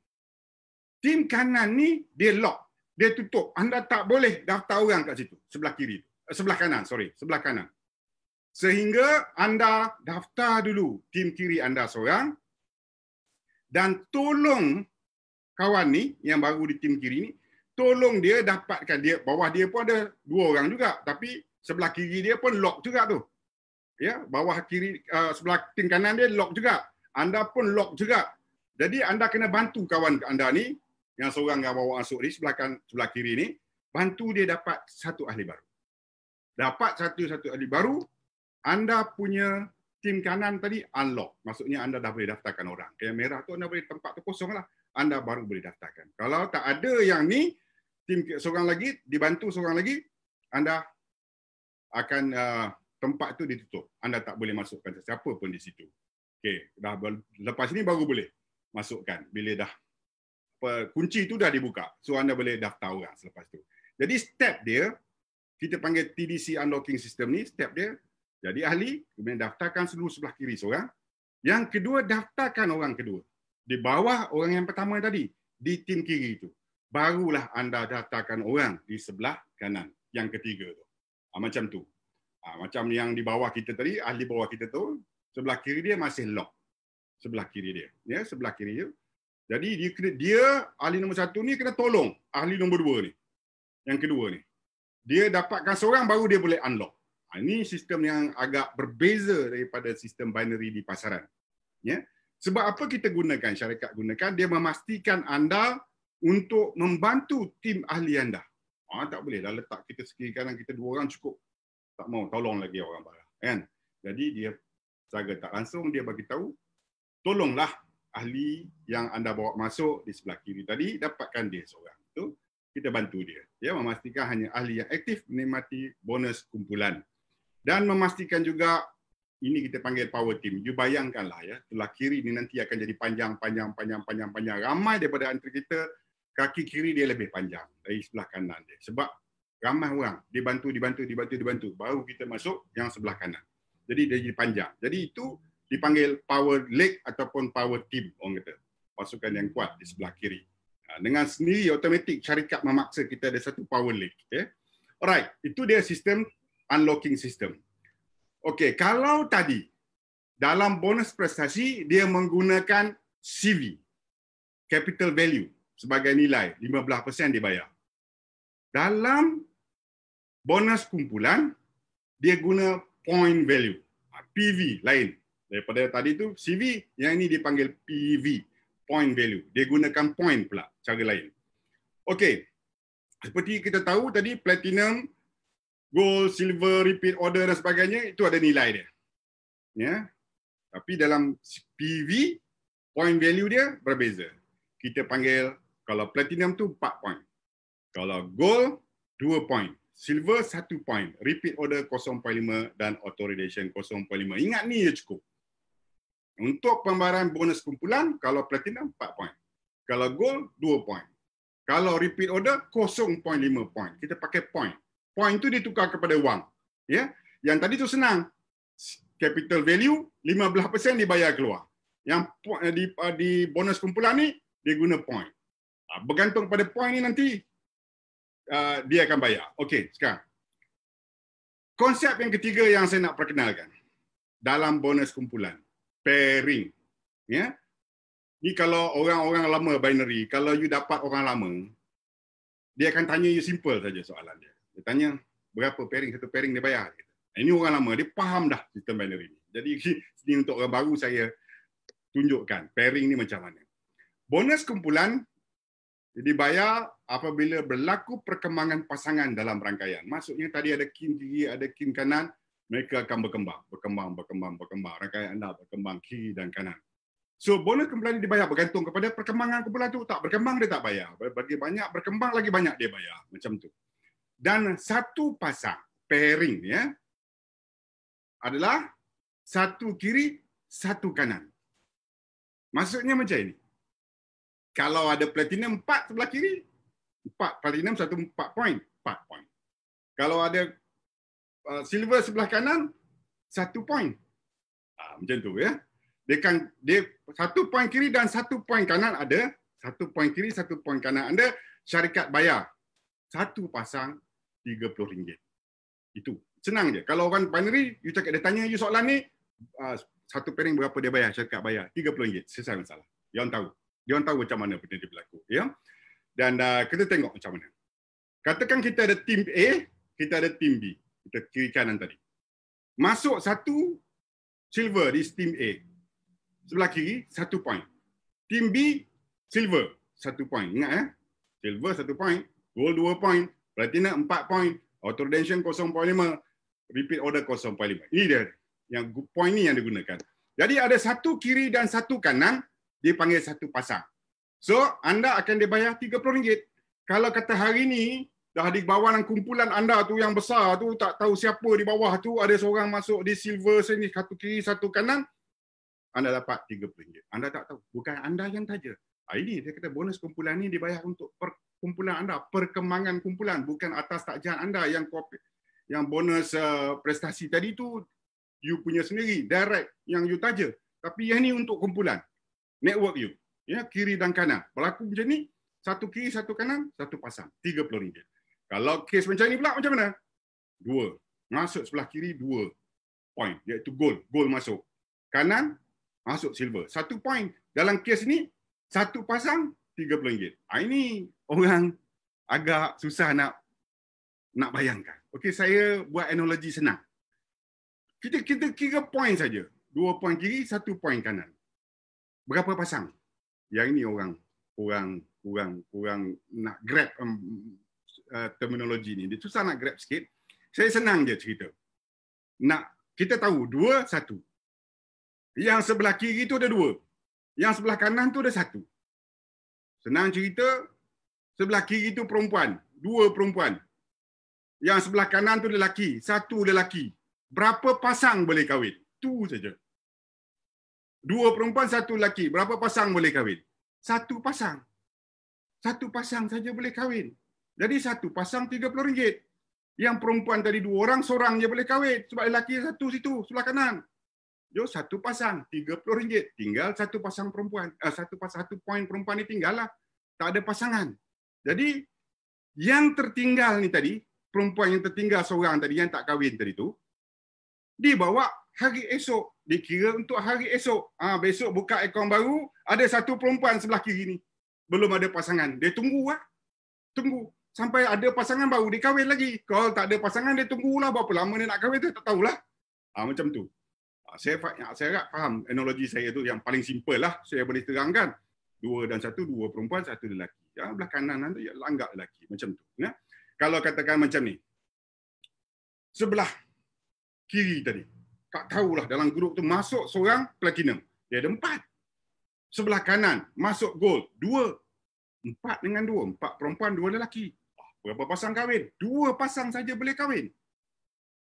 Tim kanan ni dia lock. dia tutup. Anda tak boleh daftar orang kat situ, sebelah kiri. Eh, sebelah kanan, sorry, sebelah kanan. Sehingga anda daftar dulu tim kiri anda seorang dan tolong kawan ni yang baru di tim kiri ni, tolong dia dapatkan dia bawah dia pun ada dua orang juga tapi sebelah kiri dia pun lock juga tu. Ya, bawah kiri uh, sebelah tim kanan dia lock juga. Anda pun lock juga. Jadi anda kena bantu kawan anda ni yang seorang yang bawa masuk di sebelah kan, sebelah kiri ni, bantu dia dapat satu ahli baru. Dapat satu-satu ahli baru, anda punya tim kanan tadi unlock. Maksudnya anda dah boleh daftarkan orang. Yang merah tu anda boleh tempat tu kosong lah. Anda baru boleh daftarkan. Kalau tak ada yang ni, tim seorang lagi, dibantu seorang lagi, anda akan uh, tempat tu ditutup. Anda tak boleh masukkan sesiapa pun di situ. Okey, dah lepas ini baru boleh masukkan bila dah kunci itu dah dibuka. So anda boleh daftar orang selepas tu. Jadi step dia kita panggil TDC unlocking system ni step dia jadi ahli kemudian daftarkan seluruh sebelah kiri seorang. Yang kedua daftarkan orang kedua. Di bawah orang yang pertama tadi di tim kiri itu. Barulah anda daftarkan orang di sebelah kanan yang ketiga tu. Ha, macam tu. Ha, macam yang di bawah kita tadi, ahli bawah kita tu, sebelah kiri dia masih lock. Sebelah kiri dia. Ya, sebelah kiri dia. Jadi dia kena dia ahli nombor satu ni kena tolong ahli nombor dua ni. Yang kedua ni. Dia dapatkan seorang baru dia boleh unlock. Ha, ini sistem yang agak berbeza daripada sistem binary di pasaran. Ya. Sebab apa kita gunakan syarikat gunakan dia memastikan anda untuk membantu tim ahli anda. Ha, tak boleh dah letak kita sekiri kanan kita dua orang cukup. Tak mau tolong lagi orang barang. Kan? Jadi dia secara tak langsung dia bagi tahu tolonglah ahli yang anda bawa masuk di sebelah kiri tadi dapatkan dia seorang itu kita bantu dia ya memastikan hanya ahli yang aktif menikmati bonus kumpulan dan memastikan juga ini kita panggil power team you bayangkanlah ya sebelah kiri ini nanti akan jadi panjang panjang panjang panjang panjang ramai daripada antara kita kaki kiri dia lebih panjang dari sebelah kanan dia. Sebab ramai orang dibantu dibantu dibantu dibantu. Baru kita masuk yang sebelah kanan. Jadi dia jadi panjang. Jadi itu dipanggil power leg ataupun power team orang kata. Pasukan yang kuat di sebelah kiri. Ha, dengan sendiri automatik syarikat memaksa kita ada satu power leg okay? alright itu dia sistem unlocking system. Okey kalau tadi dalam bonus prestasi dia menggunakan CV capital value sebagai nilai 15% dibayar dalam bonus kumpulan dia guna point value ha, PV lain Daripada tadi tu CV, yang ini dipanggil PV, point value. Dia gunakan point pula, cara lain. Okey. Seperti kita tahu tadi platinum, gold, silver, repeat order dan sebagainya itu ada nilai dia. Ya. Tapi dalam PV, point value dia berbeza. Kita panggil kalau platinum tu 4 point. Kalau gold 2 point. Silver 1 point. Repeat order 0.5 dan auto radiation 0.5. Ingat ni je cukup. Untuk pembayaran bonus kumpulan, kalau platinum 4 poin. Kalau gold 2 poin. Kalau repeat order 0.5 poin. Kita pakai poin. Poin tu ditukar kepada wang. Ya. Yang tadi tu senang. Capital value 15% dibayar keluar. Yang eh, di, eh, di bonus kumpulan ni dia guna poin. Ah, bergantung pada poin ni nanti uh, dia akan bayar. Okey, sekarang. Konsep yang ketiga yang saya nak perkenalkan dalam bonus kumpulan pairing. Ya. Ni kalau orang-orang lama binary, kalau you dapat orang lama, dia akan tanya you simple saja soalan dia. Dia tanya berapa pairing satu pairing dia bayar. Ini orang lama, dia faham dah sistem binary ni. Jadi ini untuk orang baru saya tunjukkan pairing ni macam mana. Bonus kumpulan dibayar apabila berlaku perkembangan pasangan dalam rangkaian. Maksudnya tadi ada kin kiri, ada kin kanan, mereka akan berkembang, berkembang, berkembang, berkembang. Rangkaian anda berkembang kiri dan kanan. So bonus kumpulan dibayar bergantung kepada perkembangan kumpulan itu. Tak berkembang dia tak bayar. Bagi banyak berkembang lagi banyak dia bayar. Macam tu. Dan satu pasang pairing ya adalah satu kiri, satu kanan. Maksudnya macam ini. Kalau ada platinum empat sebelah kiri, empat platinum satu empat point, empat point. Kalau ada Uh, silver sebelah kanan satu point. Ha, macam tu ya. Dia kan dia satu point kiri dan satu point kanan ada, satu point kiri, satu point kanan. Anda syarikat bayar satu pasang RM30. Itu. Senang je. Kalau orang binary, you cakap dia tanya you soalan ni, uh, satu pairing berapa dia bayar? Cakap bayar RM30. Selesai masalah. Orang tahu. Dia orang tahu macam mana benda dia berlaku. Ya? Dan uh, kita tengok macam mana. Katakan kita ada tim A, kita ada tim B. Kita kiri kanan tadi. Masuk satu silver di tim A. Sebelah kiri, satu point. Tim B, silver, satu point. Ingat ya? Silver, satu point. Gold, dua point. Platinum, empat point. Auto redemption, 0.5. Repeat order, 0.5. Ini dia. Yang point ni yang digunakan. Jadi ada satu kiri dan satu kanan, dia panggil satu pasang. So, anda akan dibayar RM30. Kalau kata hari ni, dah di bawah dalam kumpulan anda tu yang besar tu, tak tahu siapa di bawah tu, ada seorang masuk di silver sini, satu kiri, satu kanan, anda dapat RM30. Anda tak tahu. Bukan anda yang taja. Ini dia kata bonus kumpulan ni dibayar untuk kumpulan anda, perkembangan kumpulan, bukan atas takjian anda yang yang bonus uh, prestasi tadi tu you punya sendiri, direct yang you taja. Tapi yang ni untuk kumpulan, network you ya kiri dan kanan. Berlaku macam ni, satu kiri, satu kanan, satu pasang. RM30. Kalau kes macam ni pula macam mana? Dua. Masuk sebelah kiri, dua point. Iaitu gold. Gold masuk. Kanan, masuk silver. Satu point. Dalam kes ni, satu pasang, RM30. Ha, ini orang agak susah nak nak bayangkan. Okey, saya buat analogi senang. Kita kita kira point saja. Dua point kiri, satu point kanan. Berapa pasang? yang ini orang kurang kurang kurang nak grab um, uh, terminologi ni. Dia susah nak grab sikit. Saya senang je cerita. Nak kita tahu dua satu. Yang sebelah kiri tu ada dua. Yang sebelah kanan tu ada satu. Senang cerita, sebelah kiri tu perempuan, dua perempuan. Yang sebelah kanan tu lelaki, satu lelaki. Berapa pasang boleh kahwin? Tu saja. Dua perempuan, satu lelaki. Berapa pasang boleh kahwin? Satu pasang. Satu pasang saja boleh kahwin. Jadi satu pasang RM30. Yang perempuan tadi dua orang, seorang je boleh kahwin. Sebab lelaki satu situ, sebelah kanan. Jo, satu pasang, RM30. Tinggal satu pasang perempuan. Eh, satu pasang, satu poin perempuan ni tinggal lah. Tak ada pasangan. Jadi, yang tertinggal ni tadi, perempuan yang tertinggal seorang tadi, yang tak kahwin tadi tu, dibawa hari esok. Dikira untuk hari esok. Ha, besok buka akaun baru, ada satu perempuan sebelah kiri ni. Belum ada pasangan. Dia tunggu lah. Tunggu. Sampai ada pasangan baru, dia kahwin lagi. Kalau tak ada pasangan, dia tunggulah berapa lama dia nak kahwin tu, tak tahulah. Ha, macam tu. Ha, saya, saya agak faham analogi saya tu yang paling simple lah. Saya boleh terangkan. Dua dan satu, dua perempuan, satu lelaki. Ya, belah kanan nanti ya, langgak lelaki. Macam tu. Ya. Kalau katakan macam ni. Sebelah kiri tadi tak tahulah dalam grup tu masuk seorang platinum. Dia ada empat. Sebelah kanan masuk gold. Dua. Empat dengan dua. Empat perempuan, dua lelaki. Berapa pasang kahwin? Dua pasang saja boleh kahwin.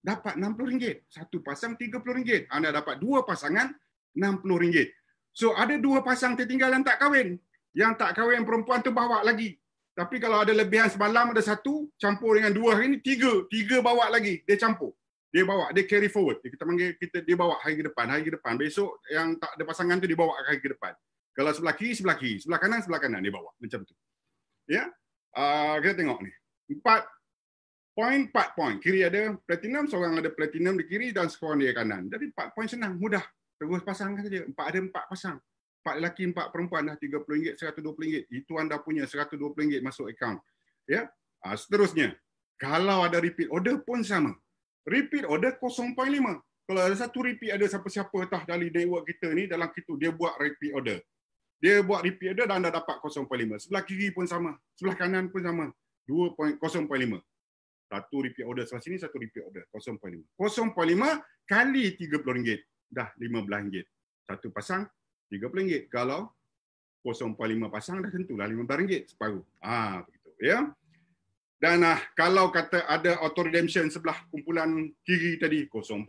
Dapat RM60. Satu pasang RM30. Anda dapat dua pasangan RM60. So ada dua pasang tertinggal yang tak kahwin. Yang tak kahwin perempuan tu bawa lagi. Tapi kalau ada lebihan semalam ada satu, campur dengan dua hari ini, tiga. Tiga bawa lagi. Dia campur dia bawa dia carry forward. Kita panggil kita dia bawa hari ke depan. Hari ke depan. Besok yang tak ada pasangan tu dia bawa hari ke depan. Kalau sebelah kiri sebelah kiri. Sebelah kanan sebelah kanan dia bawa. Macam tu. Ya? Uh, kita tengok ni. Empat point empat point. Kiri ada platinum seorang ada platinum di kiri dan seorang di kanan. Jadi empat point senang mudah. Terus pasangkan saja. Empat ada empat pasang. Empat lelaki empat perempuan dah tiga puluh ringgit seratus dua puluh ringgit. Itu anda punya seratus dua puluh ringgit masuk account. Ya? Uh, seterusnya. Kalau ada repeat order pun sama repeat order 0.5. Kalau ada satu repeat ada siapa-siapa tah dari network kita ni dalam itu dia buat repeat order. Dia buat repeat order dan anda dapat 0.5. Sebelah kiri pun sama, sebelah kanan pun sama. 2.0.5. Satu repeat order sebelah sini, satu repeat order 0.5. 0.5 kali RM30. Dah RM15. Satu pasang RM30. Kalau 0.5 pasang dah tentulah RM15 separuh. Ah begitu ya. Dan uh, kalau kata ada auto redemption sebelah kumpulan kiri tadi 0.5,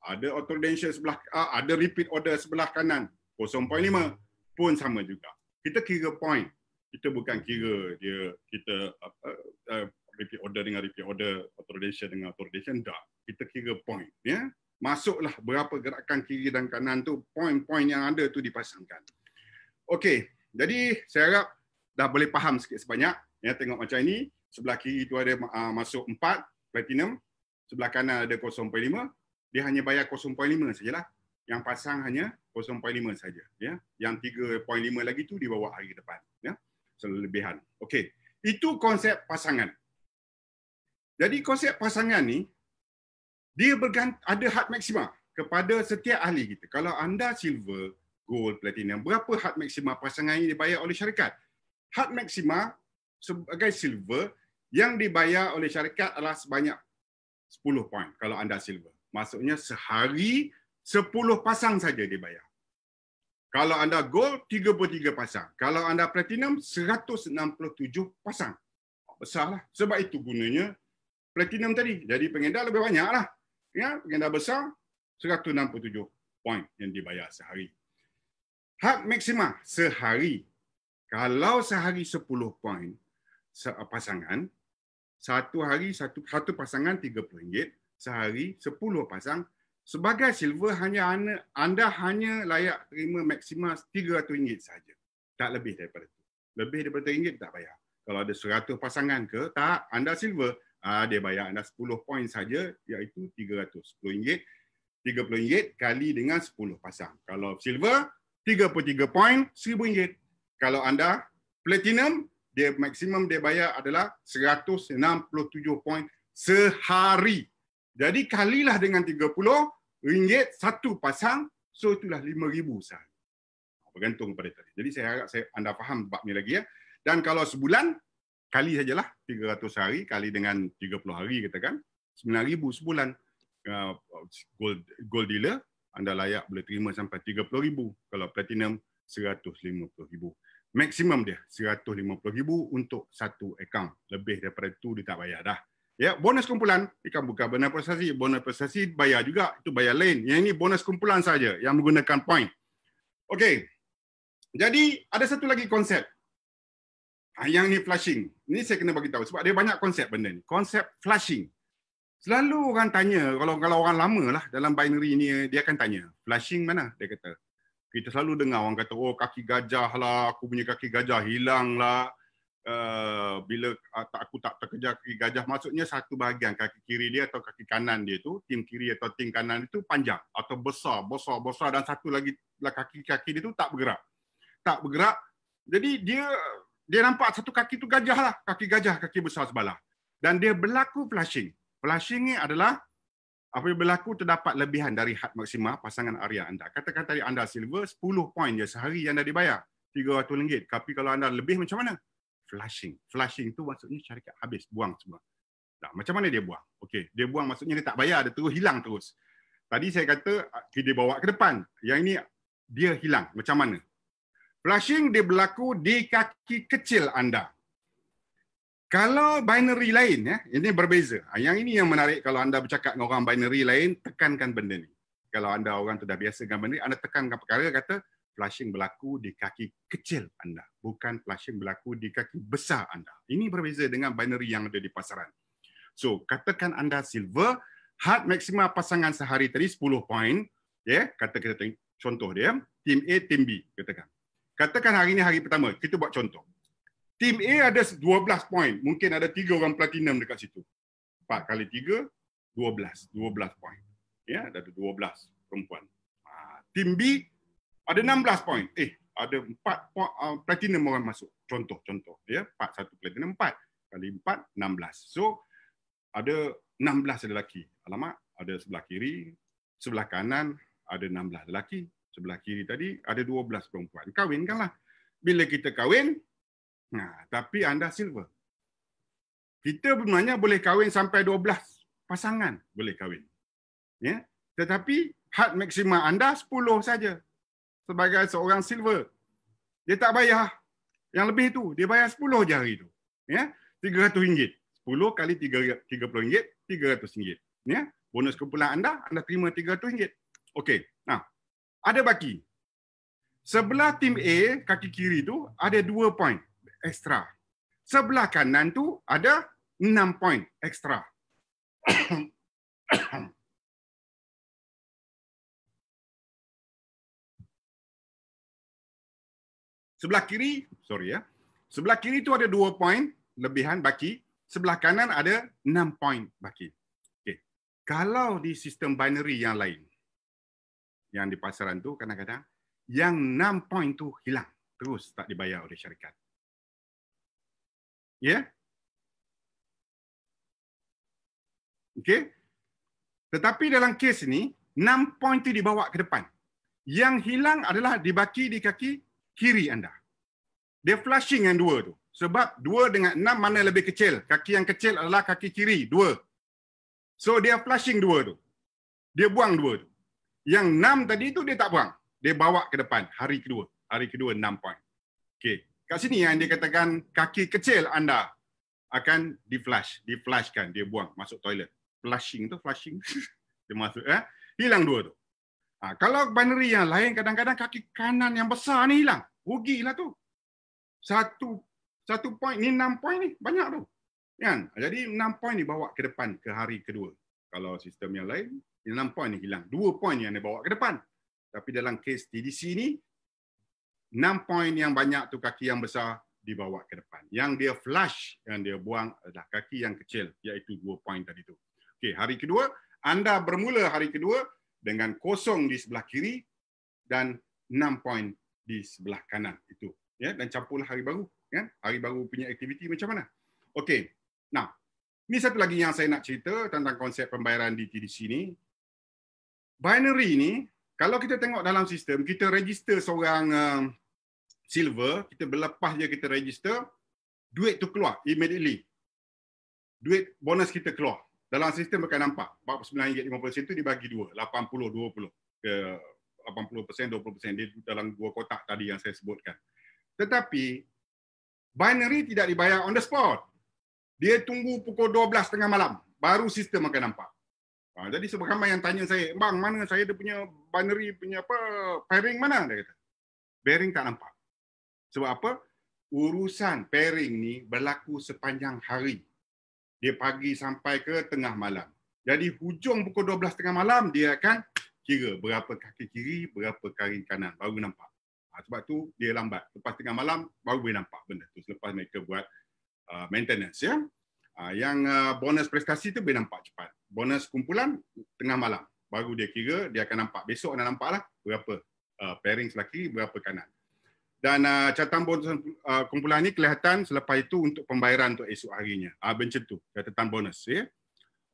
ada auto redemption sebelah uh, ada repeat order sebelah kanan 0.5 pun sama juga. Kita kira point. Kita bukan kira dia kita uh, uh, repeat order dengan repeat order, auto redemption dengan auto redemption tak. Kita kira point, ya. Masuklah berapa gerakan kiri dan kanan tu, point-point yang ada tu dipasangkan. Okey, jadi saya harap dah boleh faham sikit sebanyak ya tengok macam ini sebelah kiri itu ada uh, masuk 4 platinum, sebelah kanan ada 0.5, dia hanya bayar 0.5 sajalah. Yang pasang hanya 0.5 saja, ya. Yang 3.5 lagi tu dibawa hari depan, ya. Selebihan. Okey. Itu konsep pasangan. Jadi konsep pasangan ni dia bergant ada had maksima kepada setiap ahli kita. Kalau anda silver, gold, platinum, berapa had maksima pasangan ini dibayar oleh syarikat? Had maksima sebagai silver yang dibayar oleh syarikat adalah sebanyak 10 poin kalau anda silver. Maksudnya sehari 10 pasang saja dibayar. Kalau anda gold 33 pasang. Kalau anda platinum 167 pasang. Besarlah. Sebab itu gunanya platinum tadi. Jadi pengedar lebih banyaklah. Ya, pengedar besar 167 poin yang dibayar sehari. Hak maksima sehari. Kalau sehari 10 poin pasangan, satu hari satu satu pasangan RM30, sehari 10 pasang. Sebagai silver hanya anda, anda hanya layak terima maksima RM300 saja. Tak lebih daripada itu. Lebih daripada RM1 tak bayar. Kalau ada 100 pasangan ke, tak, anda silver, ah, dia bayar anda 10 poin saja iaitu RM300. RM10. RM30 kali dengan 10 pasang. Kalau silver, 33 poin, RM1,000. Kalau anda platinum, dia maksimum dia bayar adalah 167 poin sehari. Jadi kalilah dengan 30 ringgit satu pasang, so itulah 5000 sehari. Bergantung pada tadi. Jadi saya harap saya anda faham bab ni lagi ya. Dan kalau sebulan kali sajalah 300 hari kali dengan 30 hari katakan 9000 sebulan uh, gold gold dealer anda layak boleh terima sampai 30000 kalau platinum 150000 maksimum dia RM150,000 untuk satu akaun. Lebih daripada itu dia tak bayar dah. Ya, bonus kumpulan ikan bukan bonus prestasi, bonus prestasi bayar juga, itu bayar lain. Yang ini bonus kumpulan saja yang menggunakan point. Okey. Jadi ada satu lagi konsep. Ha, yang ini flashing. Ini saya kena bagi tahu sebab dia banyak konsep benda ni. Konsep flashing. Selalu orang tanya kalau kalau orang lama lah dalam binary ni dia akan tanya, flashing mana? Dia kata, kita selalu dengar orang kata oh kaki gajah lah aku punya kaki gajah hilang lah. Uh, bila aku tak terkejar kaki gajah maksudnya satu bahagian kaki kiri dia atau kaki kanan dia tu tim kiri atau tim kanan itu panjang atau besar besar besar dan satu lagi lah kaki kaki dia tu tak bergerak. Tak bergerak jadi dia dia nampak satu kaki tu gajah lah kaki gajah kaki besar sebelah dan dia berlaku flashing. Flashing ni adalah Apabila berlaku terdapat lebihan dari had maksima pasangan area anda. Katakan tadi anda silver 10 poin je sehari yang anda dibayar. RM300. Tapi kalau anda lebih macam mana? Flashing. Flashing tu maksudnya syarikat habis. Buang semua. Nah, macam mana dia buang? Okey, dia buang maksudnya dia tak bayar, dia terus hilang terus. Tadi saya kata dia bawa ke depan. Yang ini dia hilang. Macam mana? Flashing dia berlaku di kaki kecil anda. Kalau binary lain, ya, ini berbeza. Yang ini yang menarik kalau anda bercakap dengan orang binary lain, tekankan benda ni. Kalau anda orang tu dah biasa dengan benda ni, anda tekankan perkara kata flashing berlaku di kaki kecil anda. Bukan flashing berlaku di kaki besar anda. Ini berbeza dengan binary yang ada di pasaran. So, katakan anda silver, hard maksima pasangan sehari tadi 10 poin. Ya, kata kita contoh dia, tim A, tim B, katakan. Katakan hari ini hari pertama, kita buat contoh. Tim A ada 12 poin. Mungkin ada tiga orang platinum dekat situ. 4 kali 3, 12. 12 poin. Ya, ada 12 perempuan. Ha, tim B ada 16 poin. Eh, ada 4 uh, ah, platinum orang masuk. Contoh, contoh. Ya, 4, 1 platinum, 4. Kali 4, 16. So, ada 16 lelaki. Alamak, ada sebelah kiri, sebelah kanan ada 16 lelaki. Sebelah kiri tadi ada 12 perempuan. Kawinkanlah. Bila kita kahwin, Nah, tapi anda silver. Kita sebenarnya boleh kahwin sampai 12 pasangan boleh kahwin. Ya. Tetapi had maksima anda 10 saja sebagai seorang silver. Dia tak bayar yang lebih tu, dia bayar 10 je hari tu. Ya. RM300. 10 kali RM30, RM300. Ya. Bonus kumpulan anda, anda terima RM300. Okey. Nah, ada baki. Sebelah tim A, kaki kiri tu, ada dua point ekstra. Sebelah kanan tu ada 6 poin ekstra. Sebelah kiri, sorry ya. Sebelah kiri tu ada 2 poin lebihan baki. sebelah kanan ada 6 poin baki. Okay. Kalau di sistem binary yang lain, yang di pasaran tu kadang-kadang, yang 6 poin tu hilang. Terus tak dibayar oleh syarikat. Ya? Yeah? Okay. Tetapi dalam kes ini, 6 poin itu dibawa ke depan. Yang hilang adalah dibaki di kaki kiri anda. Dia flushing yang dua tu. Sebab dua dengan enam mana lebih kecil? Kaki yang kecil adalah kaki kiri, dua. So dia flushing dua tu. Dia buang dua tu. Yang enam tadi tu dia tak buang. Dia bawa ke depan hari kedua. Hari kedua enam poin. Okay. Kat sini yang dia katakan kaki kecil anda akan di-flush. Di-flushkan. Dia buang masuk toilet. Flushing tu, flushing. dia masuk. Eh? hilang dua tu. Ha, kalau binary yang lain, kadang-kadang kaki kanan yang besar ni hilang. Rugilah tu. Satu satu poin, ni enam poin ni. Banyak tu. Kan? Jadi enam poin dibawa ke depan ke hari kedua. Kalau sistem yang lain, enam poin ni hilang. Dua poin yang dibawa ke depan. Tapi dalam kes TDC ni, enam poin yang banyak tu kaki yang besar dibawa ke depan. Yang dia flush, yang dia buang adalah kaki yang kecil, iaitu dua poin tadi tu. Okey, hari kedua, anda bermula hari kedua dengan kosong di sebelah kiri dan enam poin di sebelah kanan itu ya dan campurlah hari baru ya hari baru punya aktiviti macam mana okey nah ini satu lagi yang saya nak cerita tentang konsep pembayaran di TDC ini binary ini kalau kita tengok dalam sistem kita register seorang uh, silver kita berlepas je kita register duit tu keluar immediately duit bonus kita keluar dalam sistem akan nampak RM49.50 itu dibagi dua, 80-20 ke 80%, 20% dia dalam dua kotak tadi yang saya sebutkan. Tetapi binary tidak dibayar on the spot. Dia tunggu pukul 12 tengah malam baru sistem akan nampak. Ha, jadi sebab ramai yang tanya saya, "Bang, mana saya dia punya binary punya apa pairing mana?" dia kata. Pairing tak nampak. Sebab apa? Urusan pairing ni berlaku sepanjang hari dia pagi sampai ke tengah malam. Jadi hujung pukul 12 tengah malam dia akan kira berapa kaki kiri, berapa kaki kanan baru nampak. Ha, sebab tu dia lambat. Lepas tengah malam baru boleh nampak benda tu selepas mereka buat uh, maintenance ya. Uh, yang uh, bonus prestasi tu boleh nampak cepat. Bonus kumpulan tengah malam baru dia kira dia akan nampak. Besok nak nampaklah berapa uh, pairing sebelah kiri, berapa kanan dan uh, catatan bonus uh, kumpulan ini kelihatan selepas itu untuk pembayaran untuk esok harinya. Ah uh, macam tu catatan bonus ya.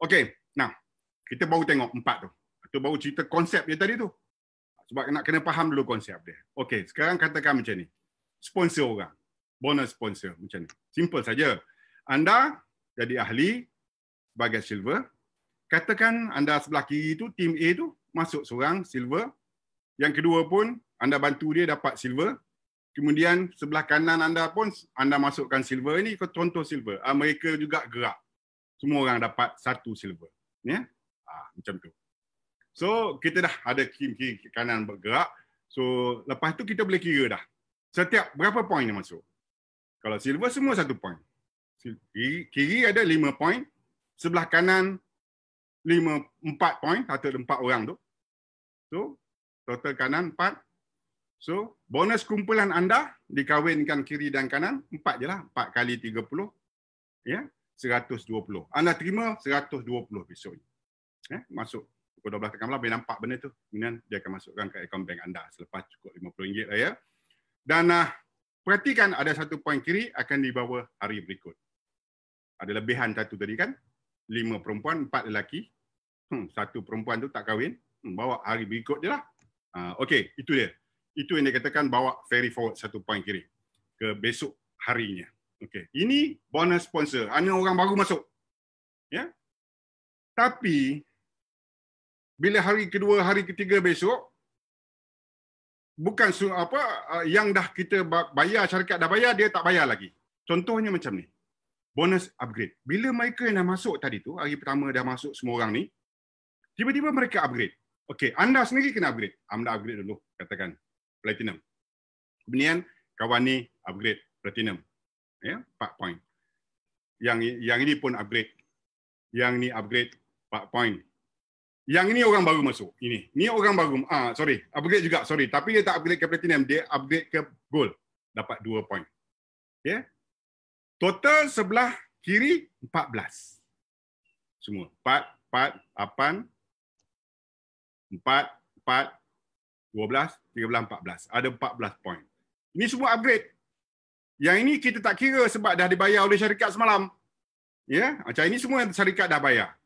Okey. Nah, kita baru tengok empat tu. Itu baru cerita konsep dia tadi tu. Sebab nak kena faham dulu konsep dia. Okey, sekarang katakan macam ni. Sponsor orang. Bonus sponsor macam ni. Simple saja. Anda jadi ahli sebagai silver. Katakan anda sebelah kiri tu tim A tu masuk seorang silver. Yang kedua pun anda bantu dia dapat silver Kemudian sebelah kanan anda pun anda masukkan silver ini ke contoh silver. Ah, mereka juga gerak. Semua orang dapat satu silver. Ya? Ah, macam tu. So kita dah ada kiri kanan bergerak. So lepas tu kita boleh kira dah. Setiap berapa poin yang masuk. Kalau silver semua satu poin. Kiri, kiri ada lima poin. Sebelah kanan lima empat poin. Satu empat orang tu. So total kanan empat. So, bonus kumpulan anda dikawinkan kiri dan kanan, empat je lah. Empat kali tiga puluh. Ya, seratus dua puluh. Anda terima seratus dua puluh besok. Ya, masuk pukul dua belas tengah malam, boleh nampak benda tu. Kemudian dia akan masukkan ke akaun bank anda selepas cukup lima puluh ringgit lah ya. Dan uh, perhatikan ada satu poin kiri akan dibawa hari berikut. Ada lebihan satu tadi kan. Lima perempuan, empat lelaki. Hmm, satu perempuan tu tak kahwin. Hmm, bawa hari berikut je lah. Uh, Okey, itu dia itu yang dikatakan bawa ferry forward satu poin kiri ke besok harinya. Okey, ini bonus sponsor. Hanya orang baru masuk. Ya. Tapi bila hari kedua, hari ketiga besok bukan apa uh, yang dah kita bayar syarikat dah bayar dia tak bayar lagi. Contohnya macam ni. Bonus upgrade. Bila mereka yang dah masuk tadi tu, hari pertama dah masuk semua orang ni, tiba-tiba mereka upgrade. Okey, anda sendiri kena upgrade. Anda upgrade dulu, katakan platinum. Kemudian kawan ni upgrade platinum. Ya, 4 point. Yang yang ini pun upgrade. Yang ni upgrade 4 point. Yang ini orang baru masuk. Ini. Ini orang baru. Ah, sorry. Upgrade juga, sorry. Tapi dia tak upgrade ke platinum, dia upgrade ke gold. Dapat 2 point. Ya. Total sebelah kiri 14. Semua. 4, 4, 8, 4, 4, 12, 13, 14. Ada 14 poin. Ini semua upgrade. Yang ini kita tak kira sebab dah dibayar oleh syarikat semalam. Ya, macam ini semua syarikat dah bayar.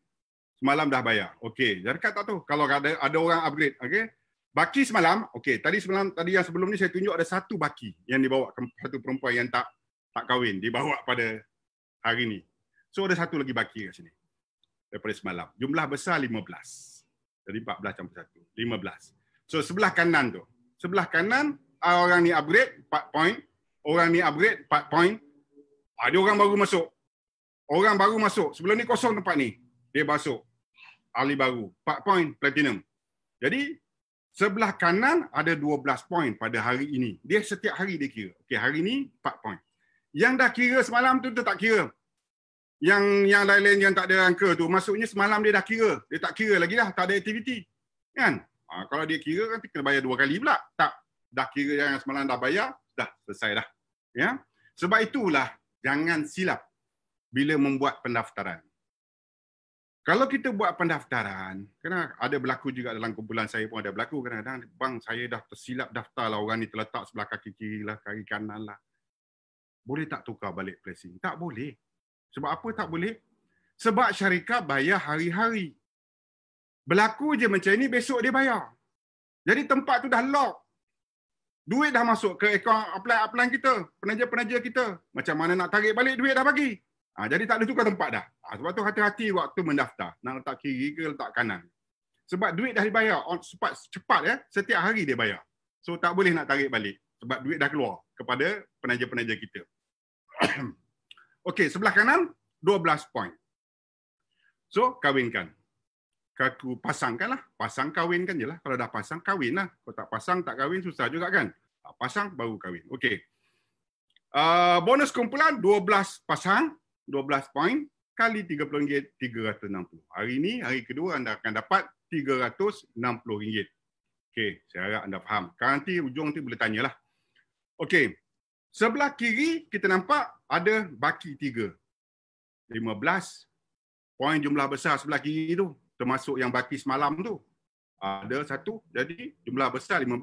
Semalam dah bayar. Okey, syarikat tak tahu kalau ada ada orang upgrade, okey. Baki semalam, okey, tadi semalam tadi yang sebelum ni saya tunjuk ada satu baki yang dibawa satu perempuan yang tak tak kahwin dibawa pada hari ni. So ada satu lagi baki kat sini. Daripada semalam. Jumlah besar 15. Jadi 14 campur 1. 15. So sebelah kanan tu. Sebelah kanan orang ni upgrade 4 point. Orang ni upgrade 4 point. Ada orang baru masuk. Orang baru masuk. Sebelum ni kosong tempat ni. Dia masuk. Ahli baru. 4 point platinum. Jadi sebelah kanan ada 12 point pada hari ini. Dia setiap hari dia kira. Okey, hari ni 4 point. Yang dah kira semalam tu, tu tak kira. Yang yang lain-lain yang tak ada angka tu, maksudnya semalam dia dah kira. Dia tak kira lagi dah, tak ada aktiviti. Kan? Ha, kalau dia kira, nanti kena bayar dua kali pula. Tak. Dah kira yang semalam dah bayar, dah selesai dah. Ya? Sebab itulah, jangan silap bila membuat pendaftaran. Kalau kita buat pendaftaran, kena ada berlaku juga dalam kumpulan saya pun ada berlaku kadang-kadang bang saya dah tersilap daftar lah orang ni terletak sebelah kaki kiri lah, kaki kanan lah boleh tak tukar balik pricing? Tak boleh. Sebab apa tak boleh? Sebab syarikat bayar hari-hari. Berlaku je macam ni, besok dia bayar. Jadi tempat tu dah lock. Duit dah masuk ke akaun upline-upline kita, penaja-penaja kita. Macam mana nak tarik balik duit dah bagi. Ha, jadi tak ada tukar tempat dah. Ha, sebab tu hati-hati waktu mendaftar. Nak letak kiri ke letak kanan. Sebab duit dah dibayar. Cepat, cepat ya. Setiap hari dia bayar. So tak boleh nak tarik balik. Sebab duit dah keluar kepada penaja-penaja kita. Okey, sebelah kanan 12 poin. So, kawinkan. Kaku pasangkanlah. Pasang kawinkan je lah. Kalau dah pasang, kawin lah. Kalau tak pasang, tak kawin, susah juga kan. Pasang, baru kawin. Okey. Uh, bonus kumpulan 12 pasang, 12 poin kali RM30, 360. Hari ini, hari kedua anda akan dapat RM360. Okey, saya harap anda faham. Kalau nanti ujung tu boleh tanyalah. Okey, Sebelah kiri kita nampak ada baki tiga. 15 poin jumlah besar sebelah kiri tu. Termasuk yang baki semalam tu. Ada satu. Jadi jumlah besar 15.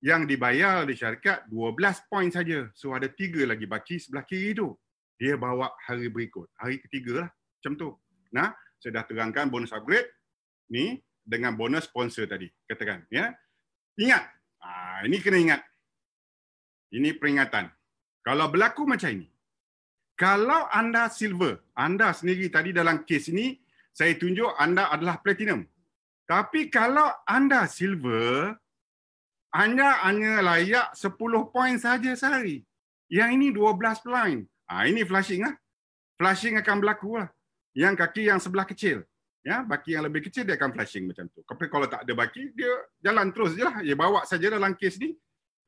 Yang dibayar oleh syarikat 12 poin saja. So ada tiga lagi baki sebelah kiri tu. Dia bawa hari berikut. Hari ketiga lah. Macam tu. Nah, saya dah terangkan bonus upgrade. Ni dengan bonus sponsor tadi. Katakan. ya. Ingat. Ah, ini kena ingat. Ini peringatan. Kalau berlaku macam ini, kalau anda silver, anda sendiri tadi dalam kes ini, saya tunjuk anda adalah platinum. Tapi kalau anda silver, anda hanya layak 10 poin saja sehari. Yang ini 12 poin. Ah ini flashing lah. Flashing akan berlaku lah. Yang kaki yang sebelah kecil. Ya, baki yang lebih kecil dia akan flashing macam tu. Tapi kalau tak ada baki, dia jalan terus je lah. Dia bawa saja dalam kes ni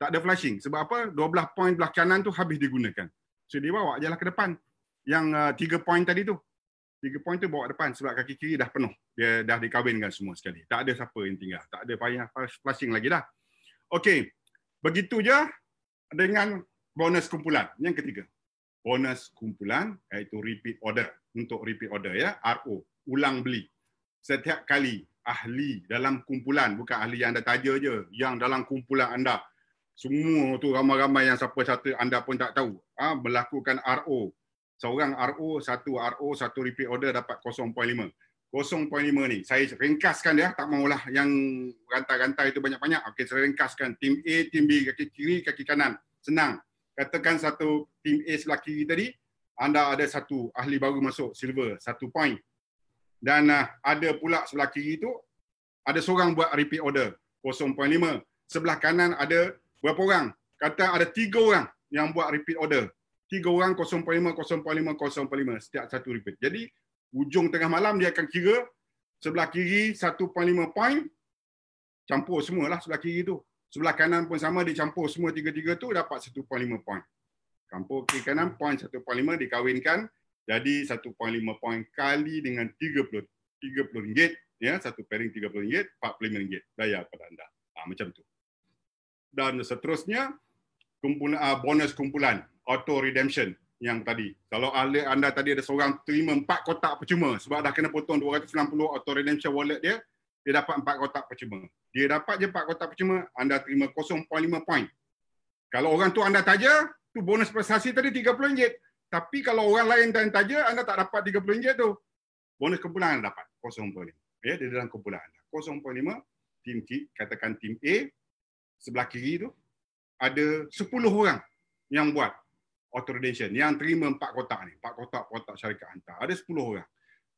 tak ada flashing. Sebab apa? 12 poin belah kanan tu habis digunakan. So dia bawa je lah ke depan. Yang uh, tiga uh, poin tadi tu. Tiga poin tu bawa depan sebab kaki kiri dah penuh. Dia dah dikawinkan semua sekali. Tak ada siapa yang tinggal. Tak ada payah flashing lagi dah. Okey. Begitu je dengan bonus kumpulan. Yang ketiga. Bonus kumpulan iaitu repeat order. Untuk repeat order ya. RO. Ulang beli. Setiap kali ahli dalam kumpulan. Bukan ahli yang anda taja je. Yang dalam kumpulan anda semua tu ramai-ramai yang siapa satu anda pun tak tahu. Ha, melakukan RO seorang RO satu RO satu repeat order dapat 0.5 0.5 ni saya ringkaskan dia tak maulah yang rantai-rantai itu banyak-banyak. Okey saya ringkaskan. Tim A tim B kaki kiri kaki kanan. Senang. Katakan satu tim A sebelah kiri tadi anda ada satu ahli baru masuk silver satu point. Dan uh, ada pula sebelah kiri tu ada seorang buat repeat order 0.5 sebelah kanan ada berapa orang? Kata ada tiga orang yang buat repeat order. Tiga orang 0.5, 0.5, 0.5 setiap satu repeat. Jadi ujung tengah malam dia akan kira sebelah kiri 1.5 point campur semualah sebelah kiri tu. Sebelah kanan pun sama dia campur semua tiga-tiga tu dapat 1.5 point. Campur kiri kanan point 1.5 dikawinkan jadi 1.5 point kali dengan 30 30 ringgit ya satu pairing 30 ringgit 45 ringgit bayar pada anda. Ha, macam tu dan seterusnya kumpulan uh, bonus kumpulan auto redemption yang tadi. Kalau anda tadi ada seorang terima empat kotak percuma sebab dah kena potong 290 auto redemption wallet dia, dia dapat empat kotak percuma. Dia dapat je empat kotak percuma, anda terima 0.5 point. Kalau orang tu anda taja, tu bonus prestasi tadi RM30. Tapi kalau orang lain dan taja, anda tak dapat RM30 tu. Bonus kumpulan anda dapat 0.5. Ya, di dalam kumpulan anda. 0.5, tim katakan tim A, sebelah kiri tu, ada 10 orang yang buat auto redemption yang terima empat kotak ni, empat kotak kotak syarikat hantar. Ada 10 orang.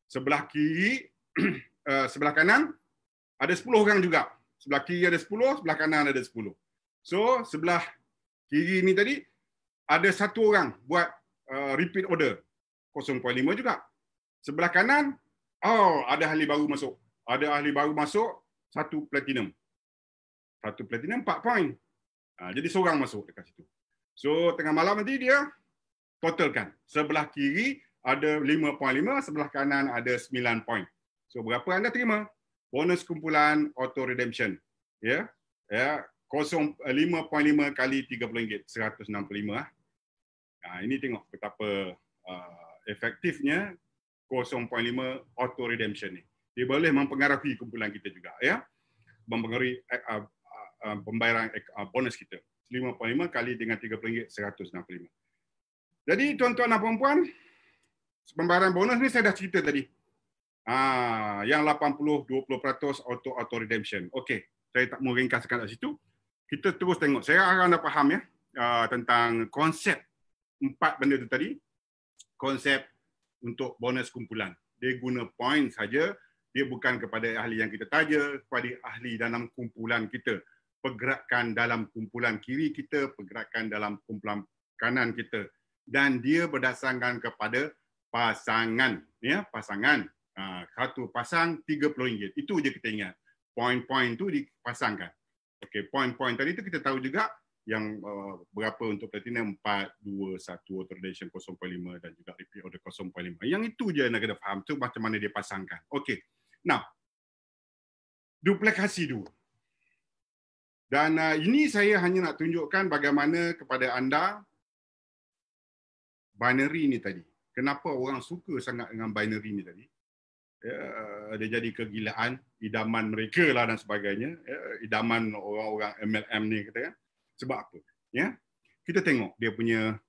Sebelah kiri, uh, sebelah kanan ada 10 orang juga. Sebelah kiri ada 10, sebelah kanan ada 10. So, sebelah kiri ni tadi ada satu orang buat uh, repeat order 0.5 juga. Sebelah kanan, oh, ada ahli baru masuk. Ada ahli baru masuk, satu platinum. Satu platinum, empat point. Uh, jadi seorang masuk dekat situ. So tengah malam nanti dia totalkan. Sebelah kiri ada 5.5, sebelah kanan ada 9 point. So berapa anda terima? Bonus kumpulan auto redemption. Ya. Ya, 5.5 kali RM30, 165 ah. Nah, ini tengok betapa uh, efektifnya 0.5 auto redemption ni. Dia boleh mempengaruhi kumpulan kita juga ya. Mempengaruhi uh, uh, pembayaran uh, bonus kita. 5.5 kali dengan RM30, 165. Jadi tuan-tuan dan puan-puan, pembayaran bonus ni saya dah cerita tadi. Ah, yang 80 20% auto auto redemption. Okey, saya tak mau ringkaskan kat situ. Kita terus tengok. Saya harap anda faham ya uh, tentang konsep empat benda tu tadi. Konsep untuk bonus kumpulan. Dia guna point saja, dia bukan kepada ahli yang kita taja, kepada ahli dalam kumpulan kita pergerakan dalam kumpulan kiri kita, pergerakan dalam kumpulan kanan kita. Dan dia berdasarkan kepada pasangan ya pasangan. Ha, satu pasang RM30 itu je kita ingat. Poin-poin tu dipasangkan. Okey poin-poin tadi tu kita tahu juga yang uh, berapa untuk platinum. 4 2 1 tradition 0.5 dan juga repeat order 0.5 yang itu je nak kena faham tu macam mana dia pasangkan. Okey. Now duplikasi dua dan uh, ini saya hanya nak tunjukkan bagaimana kepada anda binary ni tadi. Kenapa orang suka sangat dengan binary ni tadi? Ya, dia jadi kegilaan, idaman mereka lah dan sebagainya. Ya, idaman orang-orang MLM ni kata kan. Sebab apa? Ya, kita tengok dia punya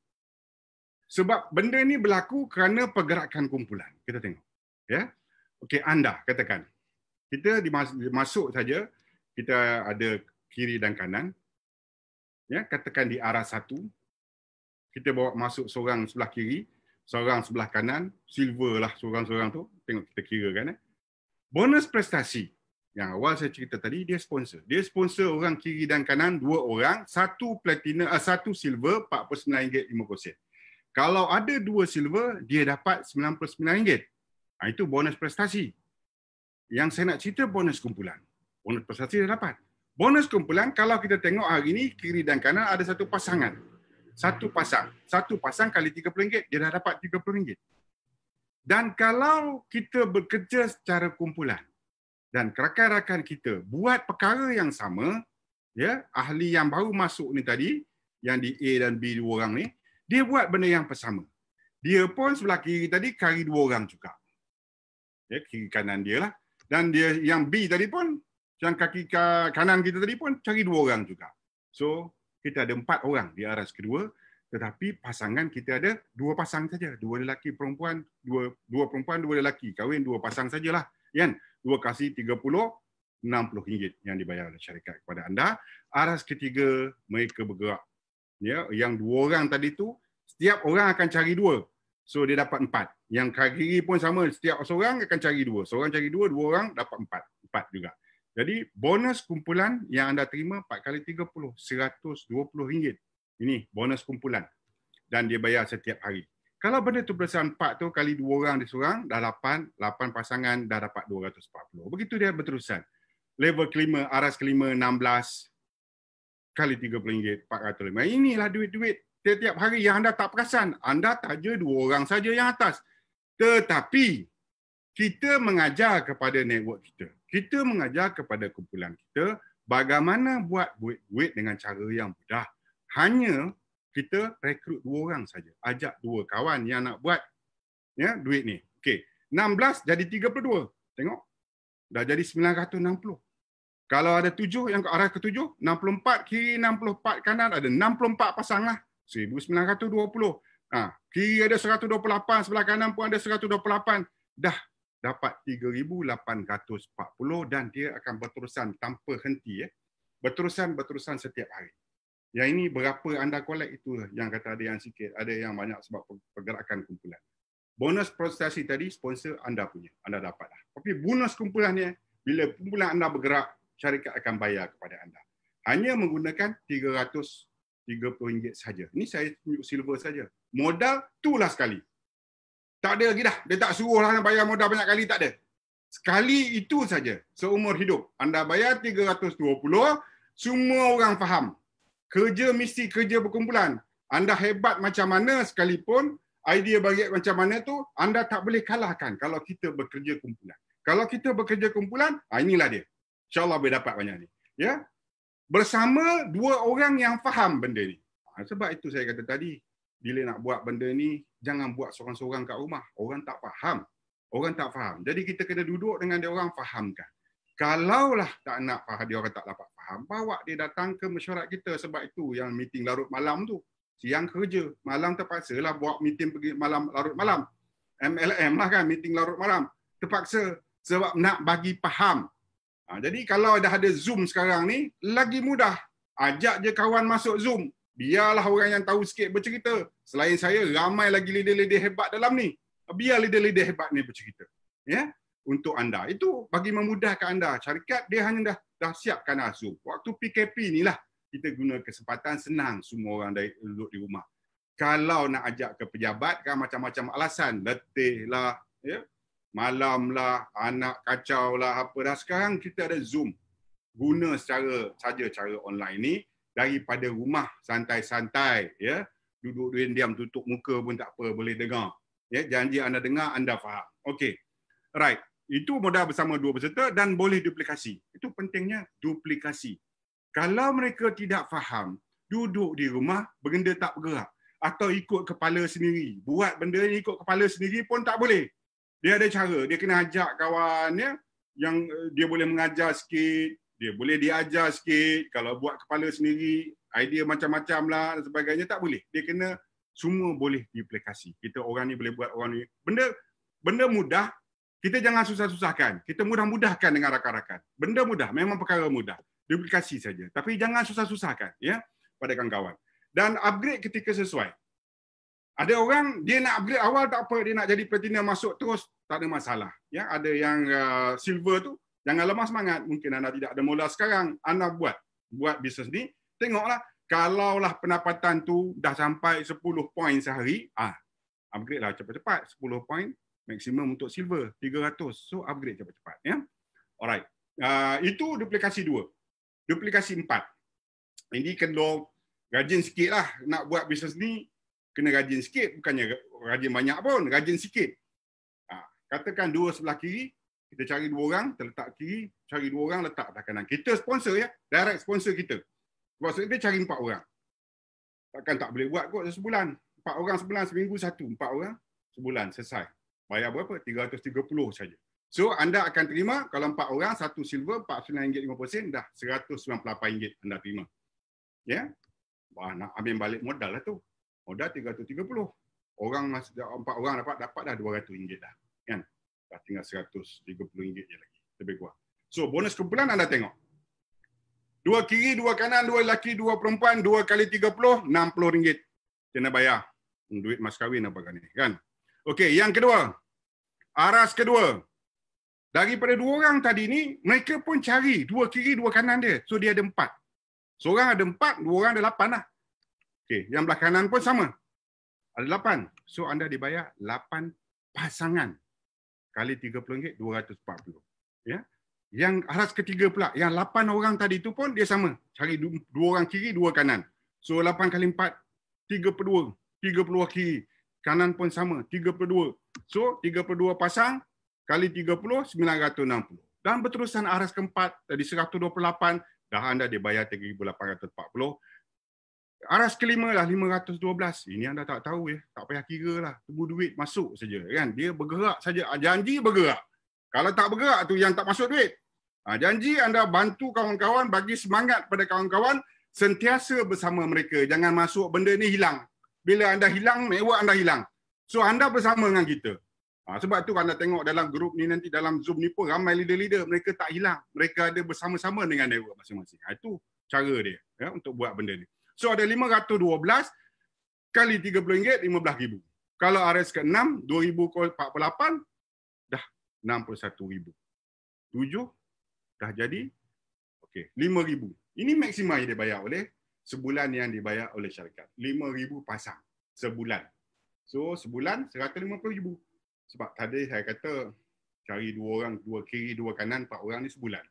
sebab benda ni berlaku kerana pergerakan kumpulan. Kita tengok. Ya. Okey, anda katakan. Kita dimasuk saja kita ada kiri dan kanan. Ya, katakan di arah satu, kita bawa masuk seorang sebelah kiri, seorang sebelah kanan, silver lah seorang-seorang tu. Tengok kita kira kan. Eh. Bonus prestasi yang awal saya cerita tadi, dia sponsor. Dia sponsor orang kiri dan kanan, dua orang, satu platinum, uh, satu silver, RM49.50. Kalau ada dua silver, dia dapat RM99. Ha, itu bonus prestasi. Yang saya nak cerita bonus kumpulan. Bonus prestasi dia dapat. Bonus kumpulan kalau kita tengok hari ini kiri dan kanan ada satu pasangan. Satu pasang. Satu pasang kali RM30 dia dah dapat RM30. Dan kalau kita bekerja secara kumpulan dan rakan-rakan kita buat perkara yang sama, ya, ahli yang baru masuk ni tadi, yang di A dan B dua orang ni, dia buat benda yang bersama. Dia pun sebelah kiri tadi kari dua orang juga. Ya, kiri kanan dia lah. Dan dia yang B tadi pun yang kaki kanan kita tadi pun cari dua orang juga. So, kita ada empat orang di aras kedua, tetapi pasangan kita ada dua pasang saja. Dua lelaki perempuan, dua dua perempuan, dua lelaki. Kahwin dua pasang sajalah. Kan? Dua kasih tiga puluh, enam puluh ringgit yang dibayar oleh syarikat kepada anda. Aras ketiga, mereka bergerak. Ya, yang dua orang tadi tu, setiap orang akan cari dua. So, dia dapat empat. Yang kaki pun sama, setiap seorang akan cari dua. Seorang cari dua, dua orang dapat empat. Empat juga. Jadi bonus kumpulan yang anda terima 4 kali 30, 120 ringgit. Ini bonus kumpulan. Dan dia bayar setiap hari. Kalau benda tu bersama 4 tu kali 2 orang disorang, dah 8, 8 pasangan dah dapat 240. Begitu dia berterusan. Level kelima, aras kelima 16 kali 30 ringgit, 405. Inilah duit-duit setiap hari yang anda tak perasan. Anda taja dua orang saja yang atas. Tetapi kita mengajar kepada network kita kita mengajar kepada kumpulan kita bagaimana buat duit-duit dengan cara yang mudah. Hanya kita rekrut dua orang saja. Ajak dua kawan yang nak buat ya duit ni. Okey. 16 jadi 32. Tengok. Dah jadi 960. Kalau ada tujuh yang ke arah ke tujuh, 64 kiri 64 kanan ada 64 pasang lah. 1920. Ha, kiri ada 128, sebelah kanan pun ada 128. Dah dapat 3840 dan dia akan berterusan tanpa henti ya. Berterusan berterusan setiap hari. Yang ini berapa anda kolek itu yang kata ada yang sikit, ada yang banyak sebab pergerakan kumpulan. Bonus prestasi tadi sponsor anda punya, anda dapat lah. Tapi bonus kumpulan ni bila kumpulan anda bergerak, syarikat akan bayar kepada anda. Hanya menggunakan RM330 saja. Ini saya tunjuk silver saja. Modal itulah sekali. Tak ada lagi dah. Dia tak suruh lah bayar modal banyak kali, tak ada. Sekali itu saja seumur hidup. Anda bayar 320, semua orang faham. Kerja misi kerja berkumpulan. Anda hebat macam mana sekalipun, idea bagi macam mana tu, anda tak boleh kalahkan kalau kita bekerja kumpulan. Kalau kita bekerja kumpulan, ah, inilah dia. InsyaAllah boleh dapat banyak ni. Ya? Bersama dua orang yang faham benda ni. Ah, sebab itu saya kata tadi, bila nak buat benda ni, jangan buat seorang-seorang kat rumah. Orang tak faham. Orang tak faham. Jadi kita kena duduk dengan dia orang fahamkan. Kalaulah tak nak faham, dia orang tak dapat faham, bawa dia datang ke mesyuarat kita sebab itu yang meeting larut malam tu. Siang kerja, malam terpaksa lah buat meeting pergi malam larut malam. MLM lah kan, meeting larut malam. Terpaksa sebab nak bagi faham. Ha, jadi kalau dah ada Zoom sekarang ni, lagi mudah. Ajak je kawan masuk Zoom. Biarlah orang yang tahu sikit bercerita. Selain saya, ramai lagi leader-leader hebat dalam ni. Biar leader-leader hebat ni bercerita. Ya? untuk anda. Itu bagi memudahkan anda. Syarikat dia hanya dah dah siapkan Zoom. Waktu PKP inilah kita guna kesempatan senang semua orang dari duduk di rumah. Kalau nak ajak ke pejabat kan macam-macam alasan, letih lah, ya. Malam lah, anak kacau lah, apa dah. Sekarang kita ada Zoom. Guna secara saja cara online ni daripada rumah santai-santai, ya. Duduk diam tutup muka pun tak apa, boleh dengar. Ya, janji anda dengar, anda faham. Okey. Right itu modal bersama dua peserta dan boleh duplikasi. Itu pentingnya duplikasi. Kalau mereka tidak faham, duduk di rumah, benda tak bergerak. Atau ikut kepala sendiri. Buat benda ni ikut kepala sendiri pun tak boleh. Dia ada cara. Dia kena ajak kawannya yang eh, dia boleh mengajar sikit. Dia boleh diajar sikit. Kalau buat kepala sendiri, idea macam-macam lah dan sebagainya, tak boleh. Dia kena semua boleh duplikasi. Kita orang ni boleh buat orang ni. Benda benda mudah kita jangan susah-susahkan. Kita mudah-mudahkan dengan rakan-rakan. Benda mudah, memang perkara mudah. Duplikasi saja. Tapi jangan susah-susahkan ya pada kawan-kawan. Dan upgrade ketika sesuai. Ada orang dia nak upgrade awal tak apa, dia nak jadi platinum masuk terus tak ada masalah. Ya, ada yang uh, silver tu jangan lemah semangat. Mungkin anda tidak ada modal sekarang, anda buat. Buat bisnes ni. Tengoklah kalaulah pendapatan tu dah sampai 10 poin sehari, ah upgrade lah cepat-cepat. 10 poin maksimum untuk silver 300 so upgrade cepat-cepat ya. Alright. Uh, itu duplikasi dua. Duplikasi empat. Ini kena rajin sikit lah nak buat bisnes ni. Kena rajin sikit bukannya rajin banyak pun rajin sikit. Uh, katakan dua sebelah kiri kita cari dua orang terletak kiri cari dua orang letak atas kanan kita sponsor ya direct sponsor kita sponsor kita cari empat orang takkan tak boleh buat kot sebulan empat orang sebulan seminggu satu empat orang sebulan selesai Bayar berapa? 330 saja. So anda akan terima kalau empat orang satu silver RM49.50 dah RM198 anda terima. Ya. Yeah? Wah nak ambil balik modal lah tu. Modal 330. Orang masih empat orang dapat dapat dah RM200 dah. Dah tinggal RM130 je lagi. Lebih kurang. So bonus kumpulan anda tengok. Dua kiri, dua kanan, dua lelaki, dua perempuan, dua kali tiga puluh, enam puluh ringgit. Kena bayar. Duit mas kahwin apa kan. Kan? Okey, yang kedua aras kedua. Daripada dua orang tadi ni, mereka pun cari dua kiri, dua kanan dia. So dia ada empat. Seorang ada empat, dua orang ada lapan lah. Okay, yang belah kanan pun sama. Ada lapan. So anda dibayar lapan pasangan. Kali tiga puluh ringgit, dua ratus empat puluh. Ya. Yang aras ketiga pula, yang lapan orang tadi tu pun dia sama. Cari dua orang kiri, dua kanan. So lapan kali empat, tiga puluh dua. Tiga puluh kiri kanan pun sama 32. So 32 pasang kali 30 960. Dan berterusan aras keempat dari 128 dah anda dibayar 3840. Aras kelima lah 512. Ini anda tak tahu ya. Tak payah kira lah. Tunggu duit masuk saja kan. Dia bergerak saja. Ah, janji bergerak. Kalau tak bergerak tu yang tak masuk duit. Ha, janji anda bantu kawan-kawan bagi semangat pada kawan-kawan sentiasa bersama mereka. Jangan masuk benda ni hilang. Bila anda hilang, network anda hilang. So anda bersama dengan kita. Ha, sebab tu anda tengok dalam grup ni nanti dalam Zoom ni pun ramai leader-leader. Mereka tak hilang. Mereka ada bersama-sama dengan network masing-masing. Itu cara dia ya, untuk buat benda ni. So ada 512 kali RM30, RM15,000. Kalau RS ke-6, 2,048, dah RM61,000. 7, dah jadi okey, RM5,000. Ini maksimum yang dibayar oleh sebulan yang dibayar oleh syarikat. RM5,000 pasang sebulan. So sebulan RM150,000. Sebab tadi saya kata cari dua orang, dua kiri, dua kanan, empat orang ni sebulan.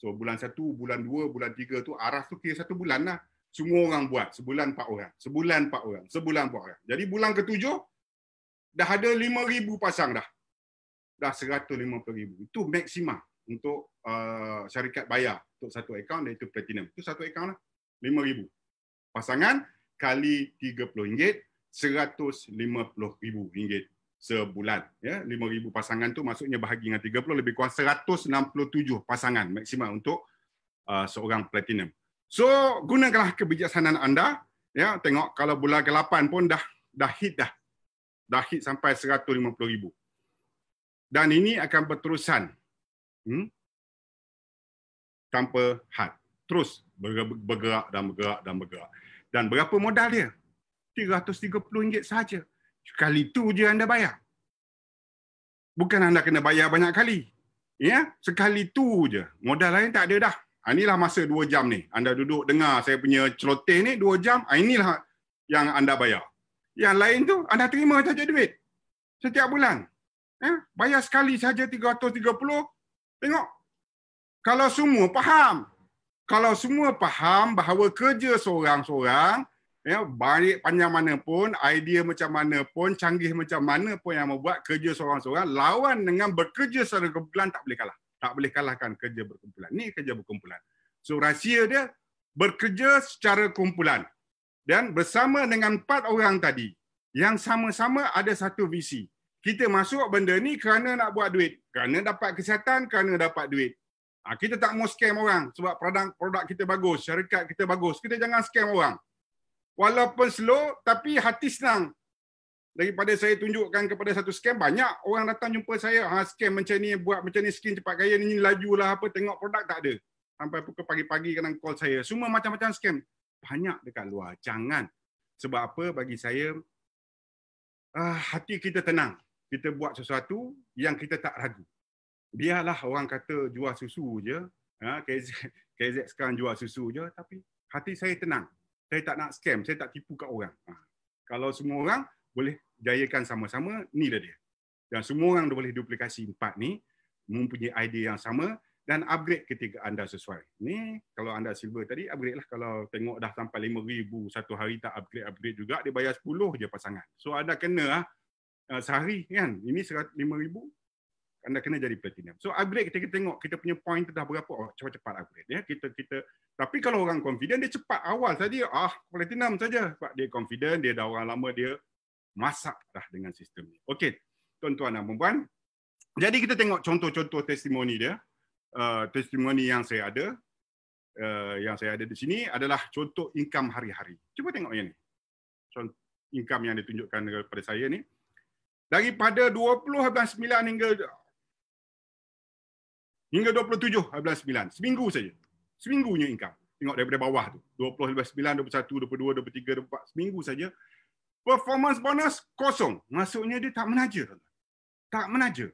So bulan satu, bulan dua, bulan tiga tu aras tu kira satu bulan lah semua orang buat sebulan empat orang sebulan empat orang sebulan empat orang. Jadi bulan ketujuh dah ada lima ribu pasang dah. Dah seratus lima puluh ribu. Itu maksimum untuk uh, syarikat bayar untuk satu akaun iaitu platinum. Itu satu akaun lah lima ribu. Pasangan kali tiga puluh ringgit seratus lima puluh ribu ringgit sebulan ya. lima ribu pasangan tu maksudnya bahagi dengan tiga puluh lebih kurang seratus enam puluh tujuh pasangan maksimum untuk uh, seorang platinum So gunakanlah kebijaksanaan anda. Ya, tengok kalau bulan ke-8 pun dah dah hit dah. Dah hit sampai 150,000. Dan ini akan berterusan. Hmm? Tanpa had. Terus bergerak dan bergerak dan bergerak. Dan berapa modal dia? RM330 saja. Sekali tu je anda bayar. Bukan anda kena bayar banyak kali. Ya, sekali tu je. Modal lain tak ada dah. Ha, inilah masa dua jam ni. Anda duduk dengar saya punya celoteh ni dua jam. Ha, inilah yang anda bayar. Yang lain tu anda terima saja duit. Setiap bulan. Eh, bayar sekali saja 330. Tengok. Kalau semua faham. Kalau semua faham bahawa kerja seorang-seorang, ya, baik panjang mana pun, idea macam mana pun, canggih macam mana pun yang membuat kerja seorang-seorang, lawan dengan bekerja secara kumpulan tak boleh kalah tak boleh kalahkan kerja berkumpulan. Ni kerja berkumpulan. So rahsia dia bekerja secara kumpulan. Dan bersama dengan empat orang tadi yang sama-sama ada satu visi. Kita masuk benda ni kerana nak buat duit. Kerana dapat kesihatan, kerana dapat duit. Ha, kita tak mau scam orang sebab produk produk kita bagus, syarikat kita bagus. Kita jangan scam orang. Walaupun slow tapi hati senang daripada saya tunjukkan kepada satu scam banyak orang datang jumpa saya ha scam macam ni buat macam ni skin cepat kaya ni lajulah apa tengok produk tak ada. Sampai pukul pagi-pagi kadang call saya semua macam-macam scam. Banyak dekat luar jangan. Sebab apa? Bagi saya uh, hati kita tenang. Kita buat sesuatu yang kita tak ragu. Biarlah orang kata jual susu je ha KZ, KZ sekarang jual susu je tapi hati saya tenang. Saya tak nak scam saya tak tipu kat orang. Ha. kalau semua orang boleh jayakan sama-sama, ni dah dia. Dan semua orang boleh duplikasi empat ni, mempunyai idea yang sama dan upgrade ketika anda sesuai. Ni kalau anda silver tadi, upgrade lah. Kalau tengok dah sampai RM5,000 satu hari tak upgrade-upgrade juga, dia bayar 10 je pasangan. So anda kena uh, sehari kan, ini RM5,000, anda kena jadi platinum. So upgrade kita, tengok kita punya point dah berapa, oh cepat-cepat upgrade. Ya. Kita kita Tapi kalau orang confident, dia cepat awal saja, ah platinum saja. Sebab dia confident, dia dah orang lama, dia masak dah dengan sistem ni. Okey, tuan-tuan dan puan Jadi kita tengok contoh-contoh testimoni dia. Uh, testimoni yang saya ada, uh, yang saya ada di sini adalah contoh income hari-hari. Cuba tengok yang ni. Contoh income yang ditunjukkan kepada saya ni. Daripada 20.9 hingga hingga 27.9. Seminggu saja. Seminggunya income. Tengok daripada bawah tu. 20.9, 21, 22, 23, 24. Seminggu saja performance bonus kosong. Maksudnya dia tak menaja. Tak menaja.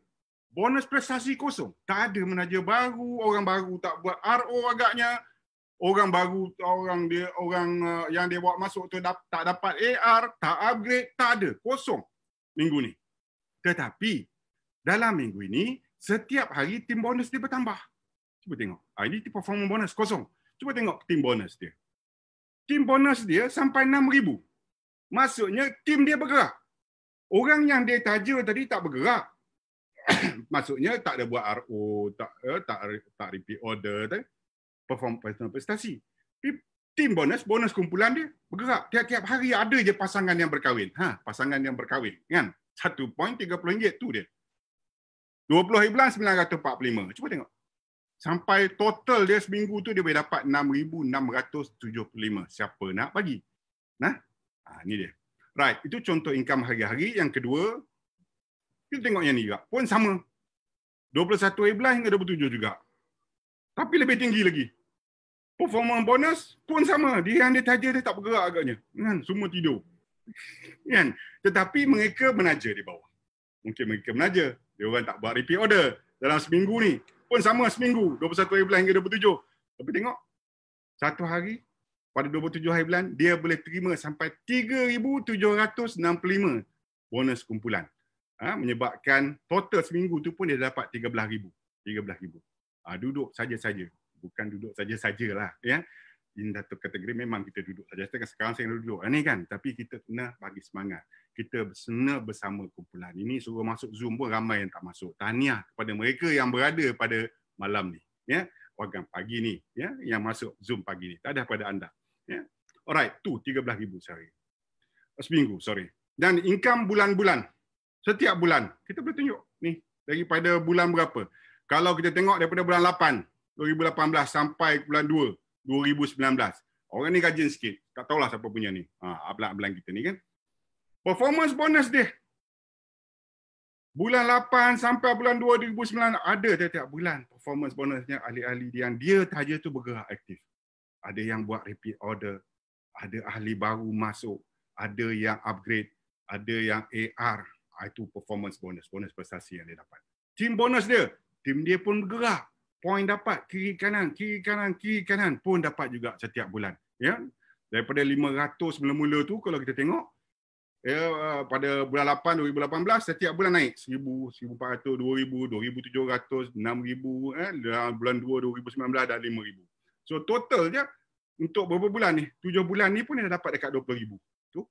Bonus prestasi kosong. Tak ada menaja baru, orang baru tak buat RO agaknya. Orang baru orang dia orang uh, yang dia buat masuk tu tak dapat AR, tak upgrade, tak ada. Kosong minggu ni. Tetapi dalam minggu ini setiap hari tim bonus dia bertambah. Cuba tengok. Ah, ini performance bonus kosong. Cuba tengok tim bonus dia. Tim bonus dia sampai 6000 maksudnya tim dia bergerak. Orang yang dia taja tadi tak bergerak. maksudnya tak ada buat RO, tak eh, tak tak repeat order, tak perform personal prestasi. Tim bonus, bonus kumpulan dia bergerak. Tiap-tiap hari ada je pasangan yang berkahwin. Ha, pasangan yang berkahwin. Kan? Satu poin tiga puluh ringgit tu dia. 20 hari bulan 945. Cuba tengok. Sampai total dia seminggu tu dia boleh dapat 6,675. Siapa nak bagi? Nah, ha, ni dia. Right, itu contoh income hari-hari. Yang kedua, kita tengok yang ni juga. Pun sama. 21 hari bulan hingga 27 juga. Tapi lebih tinggi lagi performance bonus pun sama. Dia yang dia taja dia tak bergerak agaknya. Kan? Semua tidur. Kan? Tetapi mereka menaja di bawah. Mungkin mereka menaja. Dia orang tak buat repeat order dalam seminggu ni. Pun sama seminggu. 21 hari bulan hingga 27. Tapi tengok. Satu hari pada 27 hari bulan dia boleh terima sampai 3,765 bonus kumpulan. Ha, menyebabkan total seminggu tu pun dia dapat 13,000. 13,000. Ha, duduk saja-saja. Bukan duduk saja-sajalah ya. Ini satu kategori memang kita duduk saja sekarang saya duduk. Ini kan tapi kita kena bagi semangat. Kita bersena bersama kumpulan. Ini suruh masuk zoom pun ramai yang tak masuk. Tahniah kepada mereka yang berada pada malam ni ya. Program pagi ni ya yang masuk zoom pagi ni. Tak ada pada anda ya alright tu 13000 sehari seminggu sorry dan income bulan-bulan setiap bulan kita boleh tunjuk ni daripada bulan berapa kalau kita tengok daripada bulan 8 2018 sampai bulan 2 2019. Orang ni rajin sikit. Tak tahulah siapa punya ni. Ha, ablang-ablang kita ni kan. Performance bonus dia. Bulan 8 sampai bulan 2 2009 ada tiap-tiap bulan performance bonusnya ahli-ahli yang dia saja tu bergerak aktif. Ada yang buat repeat order, ada ahli baru masuk, ada yang upgrade, ada yang AR. Ha, itu performance bonus, bonus prestasi yang dia dapat. Team bonus dia, tim dia pun bergerak poin dapat kiri kanan kiri kanan kiri kanan pun dapat juga setiap bulan. Ya? Daripada 500 mula-mula tu kalau kita tengok ya pada bulan 8 2018 setiap bulan naik. 1000 1400 2000 2700 6000 eh dalam bulan 2 2019 dah 5000 so total je untuk beberapa bulan ni 7 bulan ni pun dia dapat dekat 20000 tu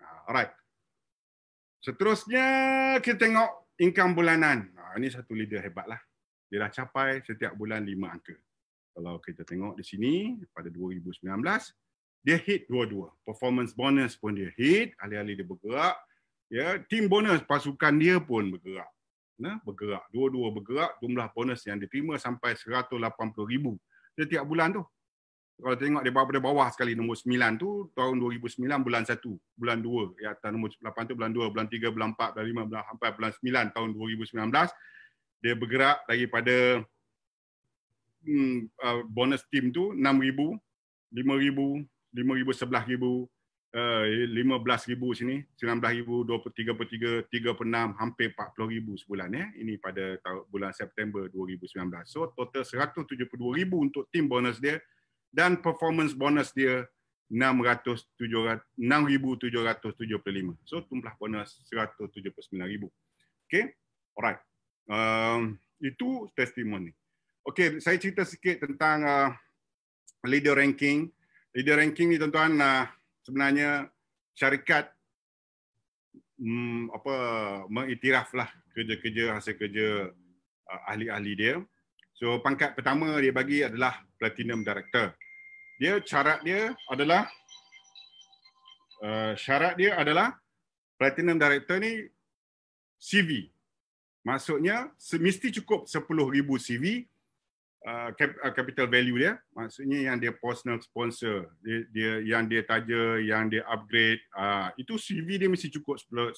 ah, alright seterusnya kita tengok income bulanan ini satu leader hebat lah dia dah capai setiap bulan lima angka. Kalau kita tengok di sini pada 2019 dia hit dua-dua. Performance bonus pun dia hit, ahli-ahli dia bergerak. Ya, team bonus pasukan dia pun bergerak. Nah, bergerak. Dua-dua bergerak, jumlah bonus yang diterima sampai 180,000 setiap bulan tu. Kalau tengok dia pada bawah sekali nombor 9 tu tahun 2009 bulan 1, bulan 2, ya atas nombor 8 tu bulan 2, bulan 3, bulan 4, bulan 5, bulan sampai bulan 9 tahun 2019 dia bergerak daripada hmm, uh, bonus team tu 6,000, 5,000, 5,000, 11,000, uh, 15,000 sini, 19,000, 23 per 36, hampir 40,000 sebulan. Ya. Ini pada tahun, bulan September 2019. So total 172,000 untuk team bonus dia dan performance bonus dia 6,775. So jumlah bonus 179,000. Okay, alright. Um, itu testimoni. Okey, saya cerita sikit tentang uh, leader ranking. Leader ranking ni tuan-tuan uh, sebenarnya syarikat um, apa mengiktiraflah kerja-kerja hasil kerja uh, ahli-ahli dia. So pangkat pertama dia bagi adalah platinum director. Dia syarat dia adalah uh, syarat dia adalah platinum director ni CV Maksudnya mesti cukup 10,000 CV uh, capital value dia. Maksudnya yang dia personal sponsor, dia, dia yang dia taja, yang dia upgrade, uh, itu CV dia mesti cukup 10,000.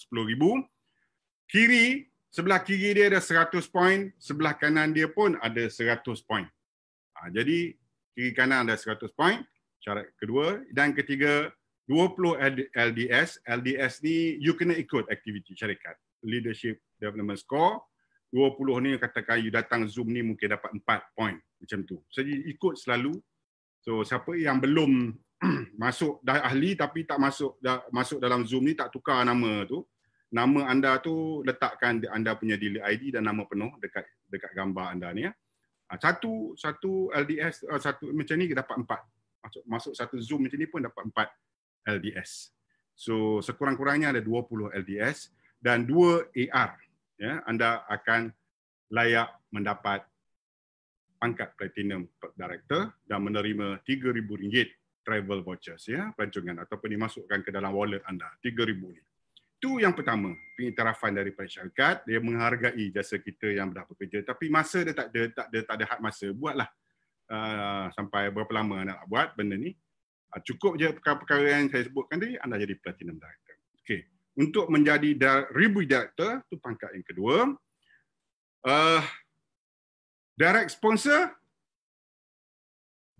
Kiri, sebelah kiri dia ada 100 point, sebelah kanan dia pun ada 100 point. Uh, jadi kiri kanan ada 100 point, syarat kedua. Dan ketiga, 20 LDS. LDS ni you kena ikut aktiviti syarikat. Leadership development score 20 ni katakan you datang zoom ni mungkin dapat 4 point macam tu jadi ikut selalu so siapa yang belum masuk dah ahli tapi tak masuk dah, masuk dalam zoom ni tak tukar nama tu nama anda tu letakkan anda punya dealer ID dan nama penuh dekat dekat gambar anda ni ya. Ah, satu satu LDS ah, satu macam ni dapat empat. Masuk masuk satu zoom macam ni pun dapat empat LDS so sekurang-kurangnya ada 20 LDS dan dua AR ya, anda akan layak mendapat pangkat platinum director dan menerima RM3,000 travel vouchers ya pelancongan ataupun dimasukkan ke dalam wallet anda. 3000 ni. Itu yang pertama, pengiktirafan daripada syarikat, dia menghargai jasa kita yang dah bekerja tapi masa dia tak ada tak ada tak ada had masa, buatlah uh, sampai berapa lama anda nak buat benda ni. Uh, cukup je perkara-perkara yang saya sebutkan tadi anda jadi platinum director. Okey. Untuk menjadi ribu director tu pangkat yang kedua. Uh, direct sponsor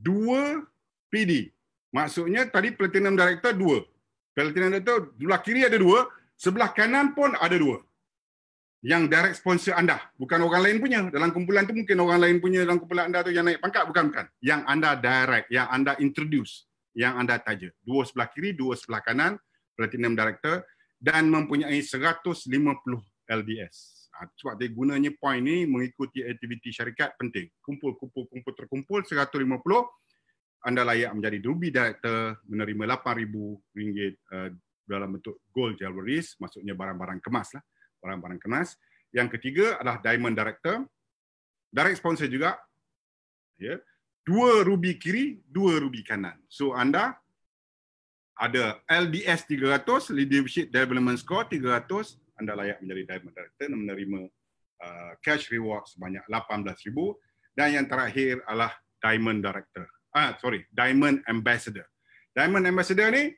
dua PD Maksudnya tadi platinum director dua. Platinum director sebelah kiri ada dua, sebelah kanan pun ada dua. Yang direct sponsor anda, bukan orang lain punya. Dalam kumpulan tu mungkin orang lain punya dalam kumpulan anda tu yang naik pangkat bukan bukan. Yang anda direct, yang anda introduce, yang anda taja. Dua sebelah kiri, dua sebelah kanan, platinum director dan mempunyai 150 LDS. Ha, sebab dia gunanya point ni mengikuti aktiviti syarikat penting. Kumpul, kumpul, kumpul, terkumpul 150 anda layak menjadi Ruby Director menerima RM8,000 uh, dalam bentuk gold jewelries, maksudnya barang-barang kemas lah, barang-barang kemas. Yang ketiga adalah Diamond Director, direct sponsor juga, ya, dua ruby kiri, dua ruby kanan. So anda ada LDS 300, Leadership Development Score 300, anda layak menjadi Diamond Director dan menerima uh, cash reward sebanyak RM18,000 dan yang terakhir adalah Diamond Director ah sorry, Diamond Ambassador. Diamond Ambassador ni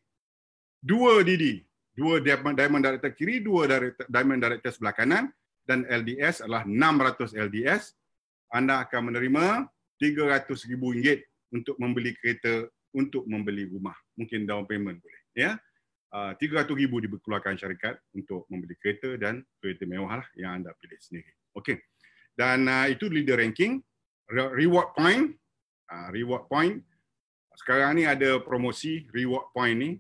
dua DD, dua Diamond, Director kiri, dua Diamond Director sebelah kanan dan LDS adalah 600 LDS. Anda akan menerima RM300,000 untuk membeli kereta untuk membeli rumah. Mungkin down payment boleh. Ya. Uh, ah, RM300,000 dikeluarkan syarikat untuk membeli kereta dan kereta mewah lah yang anda pilih sendiri. Okey. Dan uh, itu leader ranking. Reward point uh, reward point. Sekarang ni ada promosi reward point ni.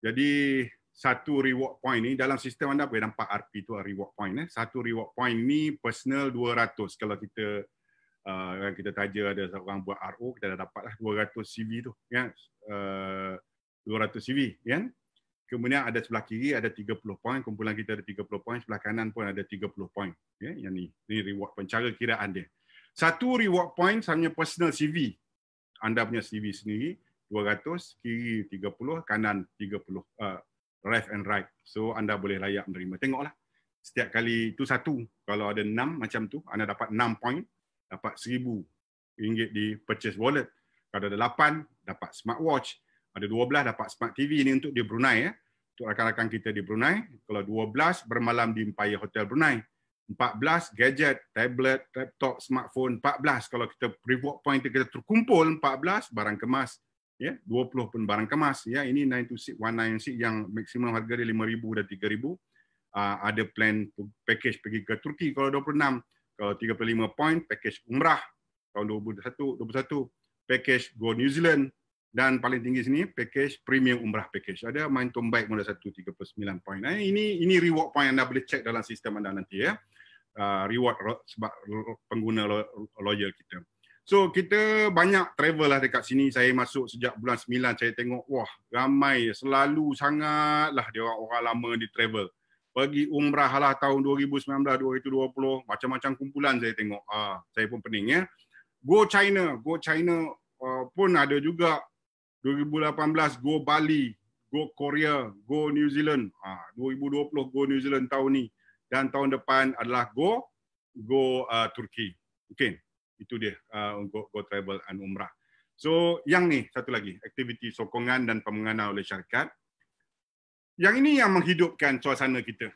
Jadi satu reward point ni dalam sistem anda boleh nampak RP tu reward point eh. Satu reward point ni personal 200 kalau kita uh, kita taja ada seorang buat RO kita dah dapatlah 200 CV tu ya. Uh, 200 CV ya. Kemudian ada sebelah kiri ada 30 point, kumpulan kita ada 30 point, sebelah kanan pun ada 30 point. Ya, yang ni, ni reward point cara kiraan dia. Satu reward point hanya personal CV. Anda punya CV sendiri 200, kiri 30, kanan 30, uh, left and right. So anda boleh layak menerima. Tengoklah. Setiap kali itu satu. Kalau ada enam macam tu, anda dapat enam point, dapat seribu ringgit di purchase wallet. Kalau ada lapan, dapat smartwatch. Ada dua belas, dapat smart TV. Ini untuk di Brunei. Ya. Untuk rakan-rakan kita di Brunei. Kalau dua belas, bermalam di Empire Hotel Brunei. 14 gadget, tablet, laptop, smartphone, 14 kalau kita reward point kita terkumpul 14 barang kemas ya, 20 pun barang kemas ya. Ini 926 196 yang maksimum harga dia 5000 dan 3000. Uh, ah, ada plan package pergi ke Turki kalau 26, kalau 35 point package umrah tahun 2021 21 package go New Zealand dan paling tinggi sini package premium umrah package ada main tombak modal 139 point. Nah, ini ini reward point anda boleh check dalam sistem anda nanti ya uh, reward sebab pengguna loyal kita. So kita banyak travel lah dekat sini. Saya masuk sejak bulan 9 saya tengok wah ramai selalu sangatlah dia orang-orang lama di travel. Pergi umrah lah tahun 2019 2020 macam-macam kumpulan saya tengok. Ah saya pun pening ya. Go China, go China uh, pun ada juga 2018 go Bali, go Korea, go New Zealand. Ah 2020 go New Zealand tahun ni dan tahun depan adalah go go uh, Turki. Mungkin itu dia uh, untuk go travel and umrah. So yang ni satu lagi aktiviti sokongan dan pemenganan oleh syarikat. Yang ini yang menghidupkan suasana kita.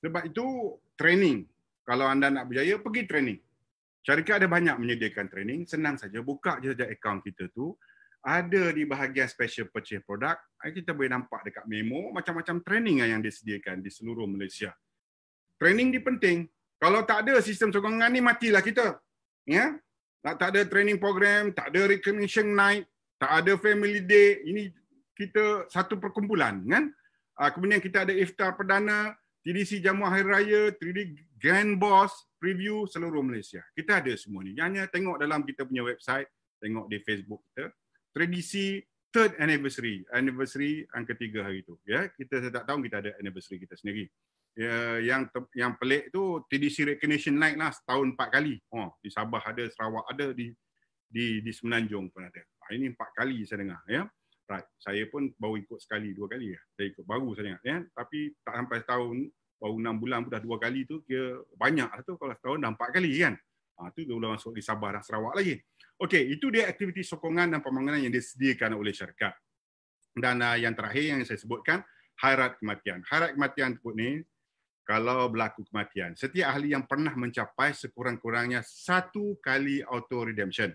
Sebab itu training. Kalau anda nak berjaya pergi training. Syarikat ada banyak menyediakan training, senang saja buka je saja akaun kita tu. Ada di bahagian special purchase product, kita boleh nampak dekat memo macam-macam training yang disediakan di seluruh Malaysia training ni penting. Kalau tak ada sistem sokongan ni matilah kita. Ya. Tak, tak ada training program, tak ada recognition night, tak ada family day. Ini kita satu perkumpulan kan. Uh, kemudian kita ada iftar perdana, TDC jamu akhir raya, 3D Grand Boss preview seluruh Malaysia. Kita ada semua ni. Hanya tengok dalam kita punya website, tengok di Facebook kita. Tradisi third anniversary, anniversary yang ketiga hari tu. Ya, kita tak tahu kita ada anniversary kita sendiri. Ya, yang yang pelik tu TDC recognition naik lah setahun empat kali. Oh, di Sabah ada, Sarawak ada, di di di Semenanjung pun ada. Ha, ini empat kali saya dengar. Ya. Right. Saya pun baru ikut sekali, dua kali. Ya. Saya ikut baru saya dengar. Ya. Tapi tak sampai setahun, baru enam bulan pun dah dua kali tu, kira banyak lah tu. Kalau setahun dah empat kali kan. Ha, tu dah masuk di Sabah dan Sarawak lagi. Okey, itu dia aktiviti sokongan dan pembangunan yang disediakan oleh syarikat. Dan uh, yang terakhir yang saya sebutkan, hairat kematian. Hairat kematian pun ni kalau berlaku kematian. Setiap ahli yang pernah mencapai sekurang-kurangnya satu kali auto redemption.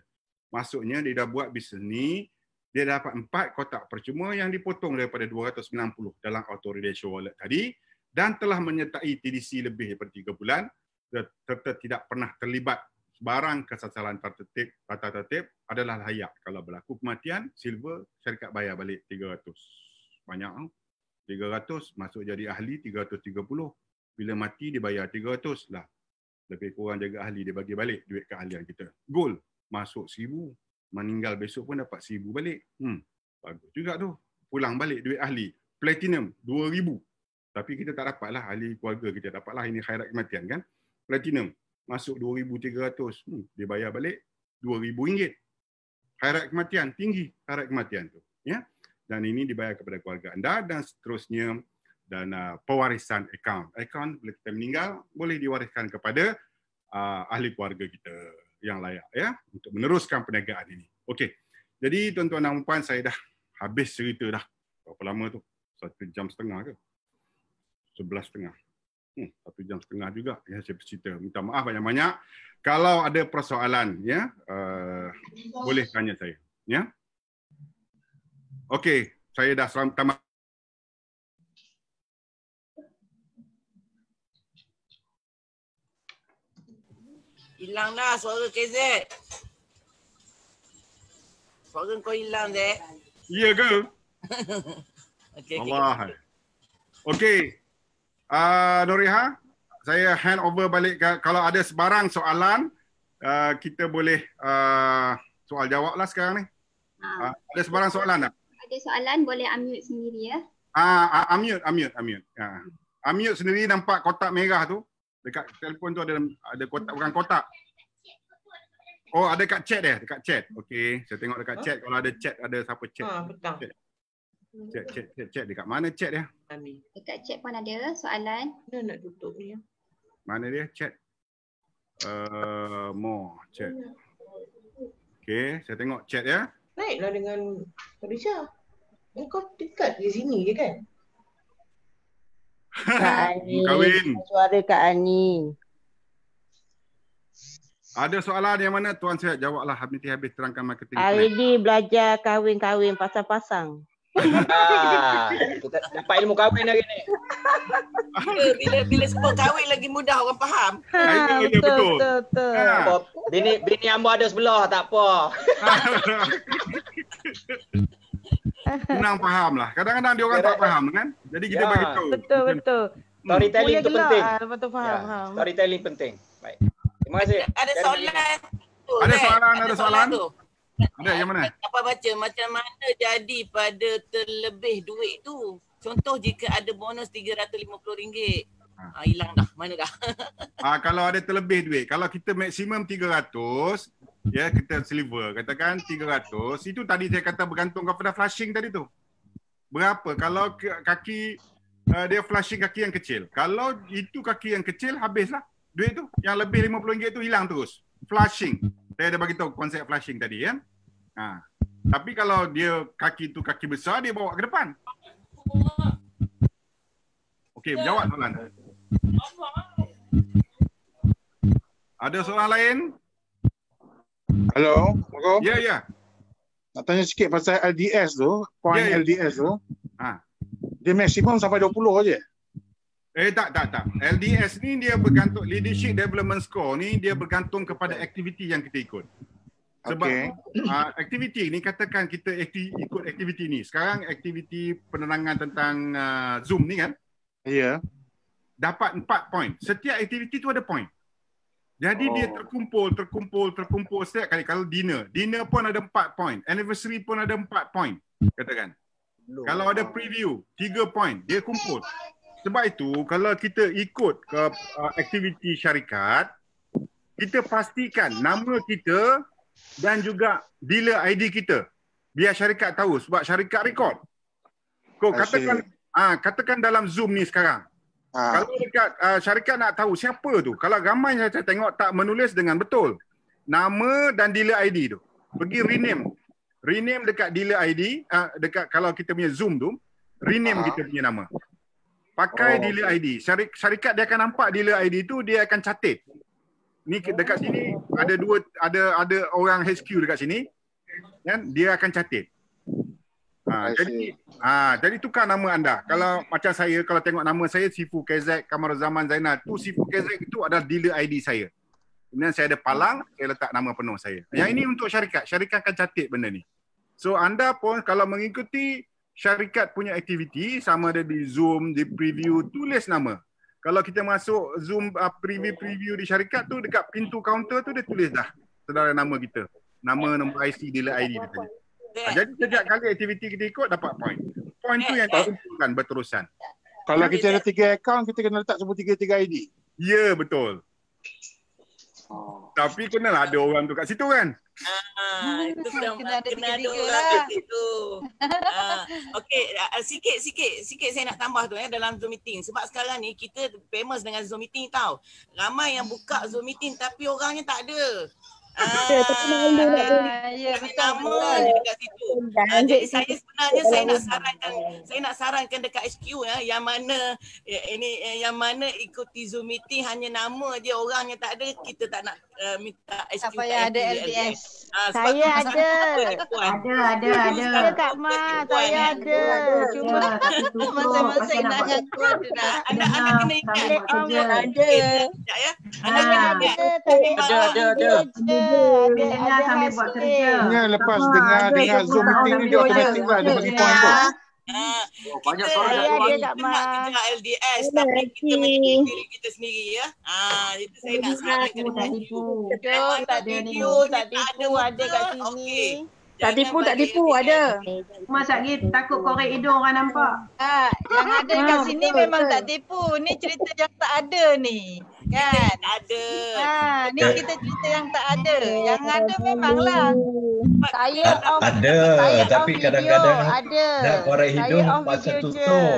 Maksudnya dia dah buat bisnes ni, dia dapat empat kotak percuma yang dipotong daripada 290 dalam auto redemption wallet tadi dan telah menyertai TDC lebih daripada tiga bulan serta tidak pernah terlibat sebarang kesasaran tertib tata tertib adalah layak. Kalau berlaku kematian, silver syarikat bayar balik 300. Banyak. 300 masuk jadi ahli 330 bila mati dia bayar 300 lah. Lebih kurang jaga ahli dia bagi balik duit keahlian kita. Gold masuk 1000, meninggal besok pun dapat 1000 balik. Hmm, bagus juga tu. Pulang balik duit ahli. Platinum 2000. Tapi kita tak dapat lah ahli keluarga kita dapat lah ini khairat kematian kan. Platinum masuk 2300. Hmm, dia bayar balik 2000 ringgit. Khairat kematian tinggi khairat kematian tu. Ya. Dan ini dibayar kepada keluarga anda dan seterusnya dan uh, pewarisan akaun. Akaun bila kita meninggal boleh diwariskan kepada uh, ahli keluarga kita yang layak ya untuk meneruskan perniagaan ini. Okey. Jadi tuan-tuan dan puan saya dah habis cerita dah. Berapa lama tu? Satu jam setengah ke? Sebelas setengah. Hmm, satu jam setengah juga ya saya bercerita. Minta maaf banyak-banyak. Kalau ada persoalan ya, uh, boleh tanya saya. Ya. Okey, saya dah tamat Hilang dah suara KZ. Suara kau hilang, Zek. Iya ke? okay, Allah. Okey. Okay. Uh, Noriha, saya hand over balik ke, kalau ada sebarang soalan, uh, kita boleh uh, soal jawab lah sekarang ni. Ha. Uh, ada sebarang soalan tak? Ada soalan, boleh unmute sendiri ya. Ah, uh, unmute, unmute, unmute. Uh. Unmute sendiri nampak kotak merah tu. Dekat telefon tu ada ada kotak bukan kotak. Oh, ada dekat chat dia, dekat chat. Okey, saya tengok dekat chat kalau ada chat ada siapa chat. Ha, betul. Chat. Chat, chat, chat, chat. Dekat mana chat dia? Dekat chat pun ada soalan. Dia nak tutup ni. Mana dia chat? Uh, more chat. Okey, saya tengok chat ya. Naiklah dengan Khadijah. Kau dekat di sini je kan? Kak Ani. Kahwin. Suara Kak Ani. Ada soalan yang mana tuan saya jawablah habis habis terangkan marketing. Hari ni belajar kahwin-kahwin pasang-pasang. ah, kita dapat ilmu kahwin hari ni. bila bila sebut kahwin lagi mudah orang faham. Ha, betul, betul. betul, betul. Ha. Bini bini hamba ada sebelah tak apa. Senang faham lah. Kadang-kadang dia orang tak faham kan. Jadi kita Ya. bagi tahu. Betul, betul. Storytelling Boleh tu penting. ah, Lepas tu faham, Ya, faham. Storytelling penting. Baik. Terima kasih. Ada soalan. tu, Ada Zek. soalan, ada soalan. tu. Ada yang mana? Apa baca macam mana jadi pada terlebih duit tu? Contoh jika ada bonus RM350. Ha, hilang dah. Mana dah? Ah kalau ada terlebih duit, kalau kita maksimum 300, ya kita silver, katakan 300, itu tadi saya kata bergantung kepada flushing tadi tu. Berapa? Kalau kaki uh, dia flushing kaki yang kecil. Kalau itu kaki yang kecil habislah duit tu. Yang lebih RM50 tu hilang terus. Flushing. Saya dah bagi tahu konsep flushing tadi ya. Ha. Tapi kalau dia kaki tu kaki besar dia bawa ke depan. Okey, jawab soalan. Ada soalan lain? Hello, Moko. Ya, ya. Nak tanya sikit pasal LDS tu, poin Ya, ya. LDS tu. Ha. Dia maksimum sampai 20 aja. Eh tak tak tak. LDS ni dia bergantung leadership development score ni dia bergantung kepada aktiviti yang kita ikut. Sebab Okey. uh, aktiviti ni katakan kita akti, ikut aktiviti ni. Sekarang aktiviti penerangan tentang uh, Zoom ni kan Ya. Dapat 4 poin. Setiap aktiviti tu ada poin. Jadi oh. dia terkumpul, terkumpul, terkumpul setiap kali. Kalau dinner, dinner pun ada 4 poin. Anniversary pun ada 4 poin. Katakan. Kalau ada preview, 3 poin. Dia kumpul. Sebab itu kalau kita ikut ke uh, aktiviti syarikat, kita pastikan nama kita dan juga dealer ID kita. Biar syarikat tahu sebab syarikat rekod. Kau katakan ah katakan dalam Zoom ni sekarang. Ah, Kalau dekat uh, syarikat nak tahu siapa tu. Kalau ramai saya tengok tak menulis dengan betul. Nama dan dealer ID tu. Pergi rename. Rename dekat dealer ID, uh, dekat kalau kita punya Zoom tu, rename Ah. kita punya nama. Pakai Oh, dealer ID. Syarik, syarikat dia akan nampak dealer ID tu dia akan catat. Ni dekat sini ada dua ada ada orang HQ dekat sini. Kan dia akan catat. Ha, I jadi see. Ah, jadi tukar nama anda. Kalau macam saya, kalau tengok nama saya Sifu KZ Kamaruzaman Zainal, tu Sifu KZ itu adalah dealer ID saya. Kemudian saya ada palang, saya letak nama penuh saya. Yang ini untuk syarikat. Syarikat akan catat benda ni. So anda pun kalau mengikuti syarikat punya aktiviti sama ada di Zoom, di preview, tulis nama. Kalau kita masuk Zoom uh, preview-preview di syarikat tu dekat pintu kaunter tu dia tulis dah saudara nama kita. Nama, nombor IC, dealer ID dia tanya. Eh, Ah, jadi setiap kali aktiviti kita ikut dapat point. Point tu yang dikumpulkan berterusan. Kalau kita ada tiga account, kita kena letak semua tiga-tiga ID. Ya betul. Tapi kenalah ada orang tu kat situ kan. Ah, itu kena, Kena ada kena ada tiga-tiga orang lah. kat situ. Ah, Okey, ah, sikit sikit sikit saya nak tambah tu eh dalam Zoom meeting. Sebab sekarang ni kita famous dengan Zoom meeting tau. Ramai yang buka Zoom meeting tapi orangnya tak ada. Ah, Ah, ya Tapi betul nama betul. je dekat situ. Ah, jadi saya sebenarnya saya nak sarankan saya nak sarankan dekat HQ ya yang mana ya, ini eh, yang mana ikuti Zoom meeting hanya nama je orangnya tak ada kita tak nak uh, minta HQ Tak payah ada LDS. Ah, Saya tu ada. Ada, ada, ada. Ada Kak Ma, saya ada. Cuma Masing-masing nak ngaku ada dah. Anda anda kena ingat. Kami buat kerja. Ada. Sekejap ya. Anda Ah. kena ingat. ada, tapi Ada, ada, ada. Ada, Dengar ada kami buat kerja. Ya, lepas dengar ada dengar Zoom meeting ni dia video automatik lah dia bagi point tu. Ah, Banyak kita soalan Saya dari ada luar. Kak kita Ma. nak kejar LDS tapi kita menjadi diri kita sendiri ya. Ah, itu saya nak sarankan dekat tak tipu. Betul, tak Dia ni. tipu, tak tipu, ada kat sini. Tak tipu, tak tipu, ada. Cuma sakit takut korek hidung orang nampak. Ah, yang ada kat Ah, sini betul, memang betul. tak tipu. Ni cerita yang tak ada ni. Kan? Tak ada. Ha, ni kita cerita yang tak ada. Yang ada memanglah. Saya off Ada, saya tapi kadang-kadang ada. nak korek Saya hidung pasal tutup.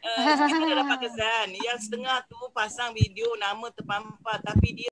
Uh, kita dah dapat kesan. Yang setengah tu pasang video nama terpampar tapi dia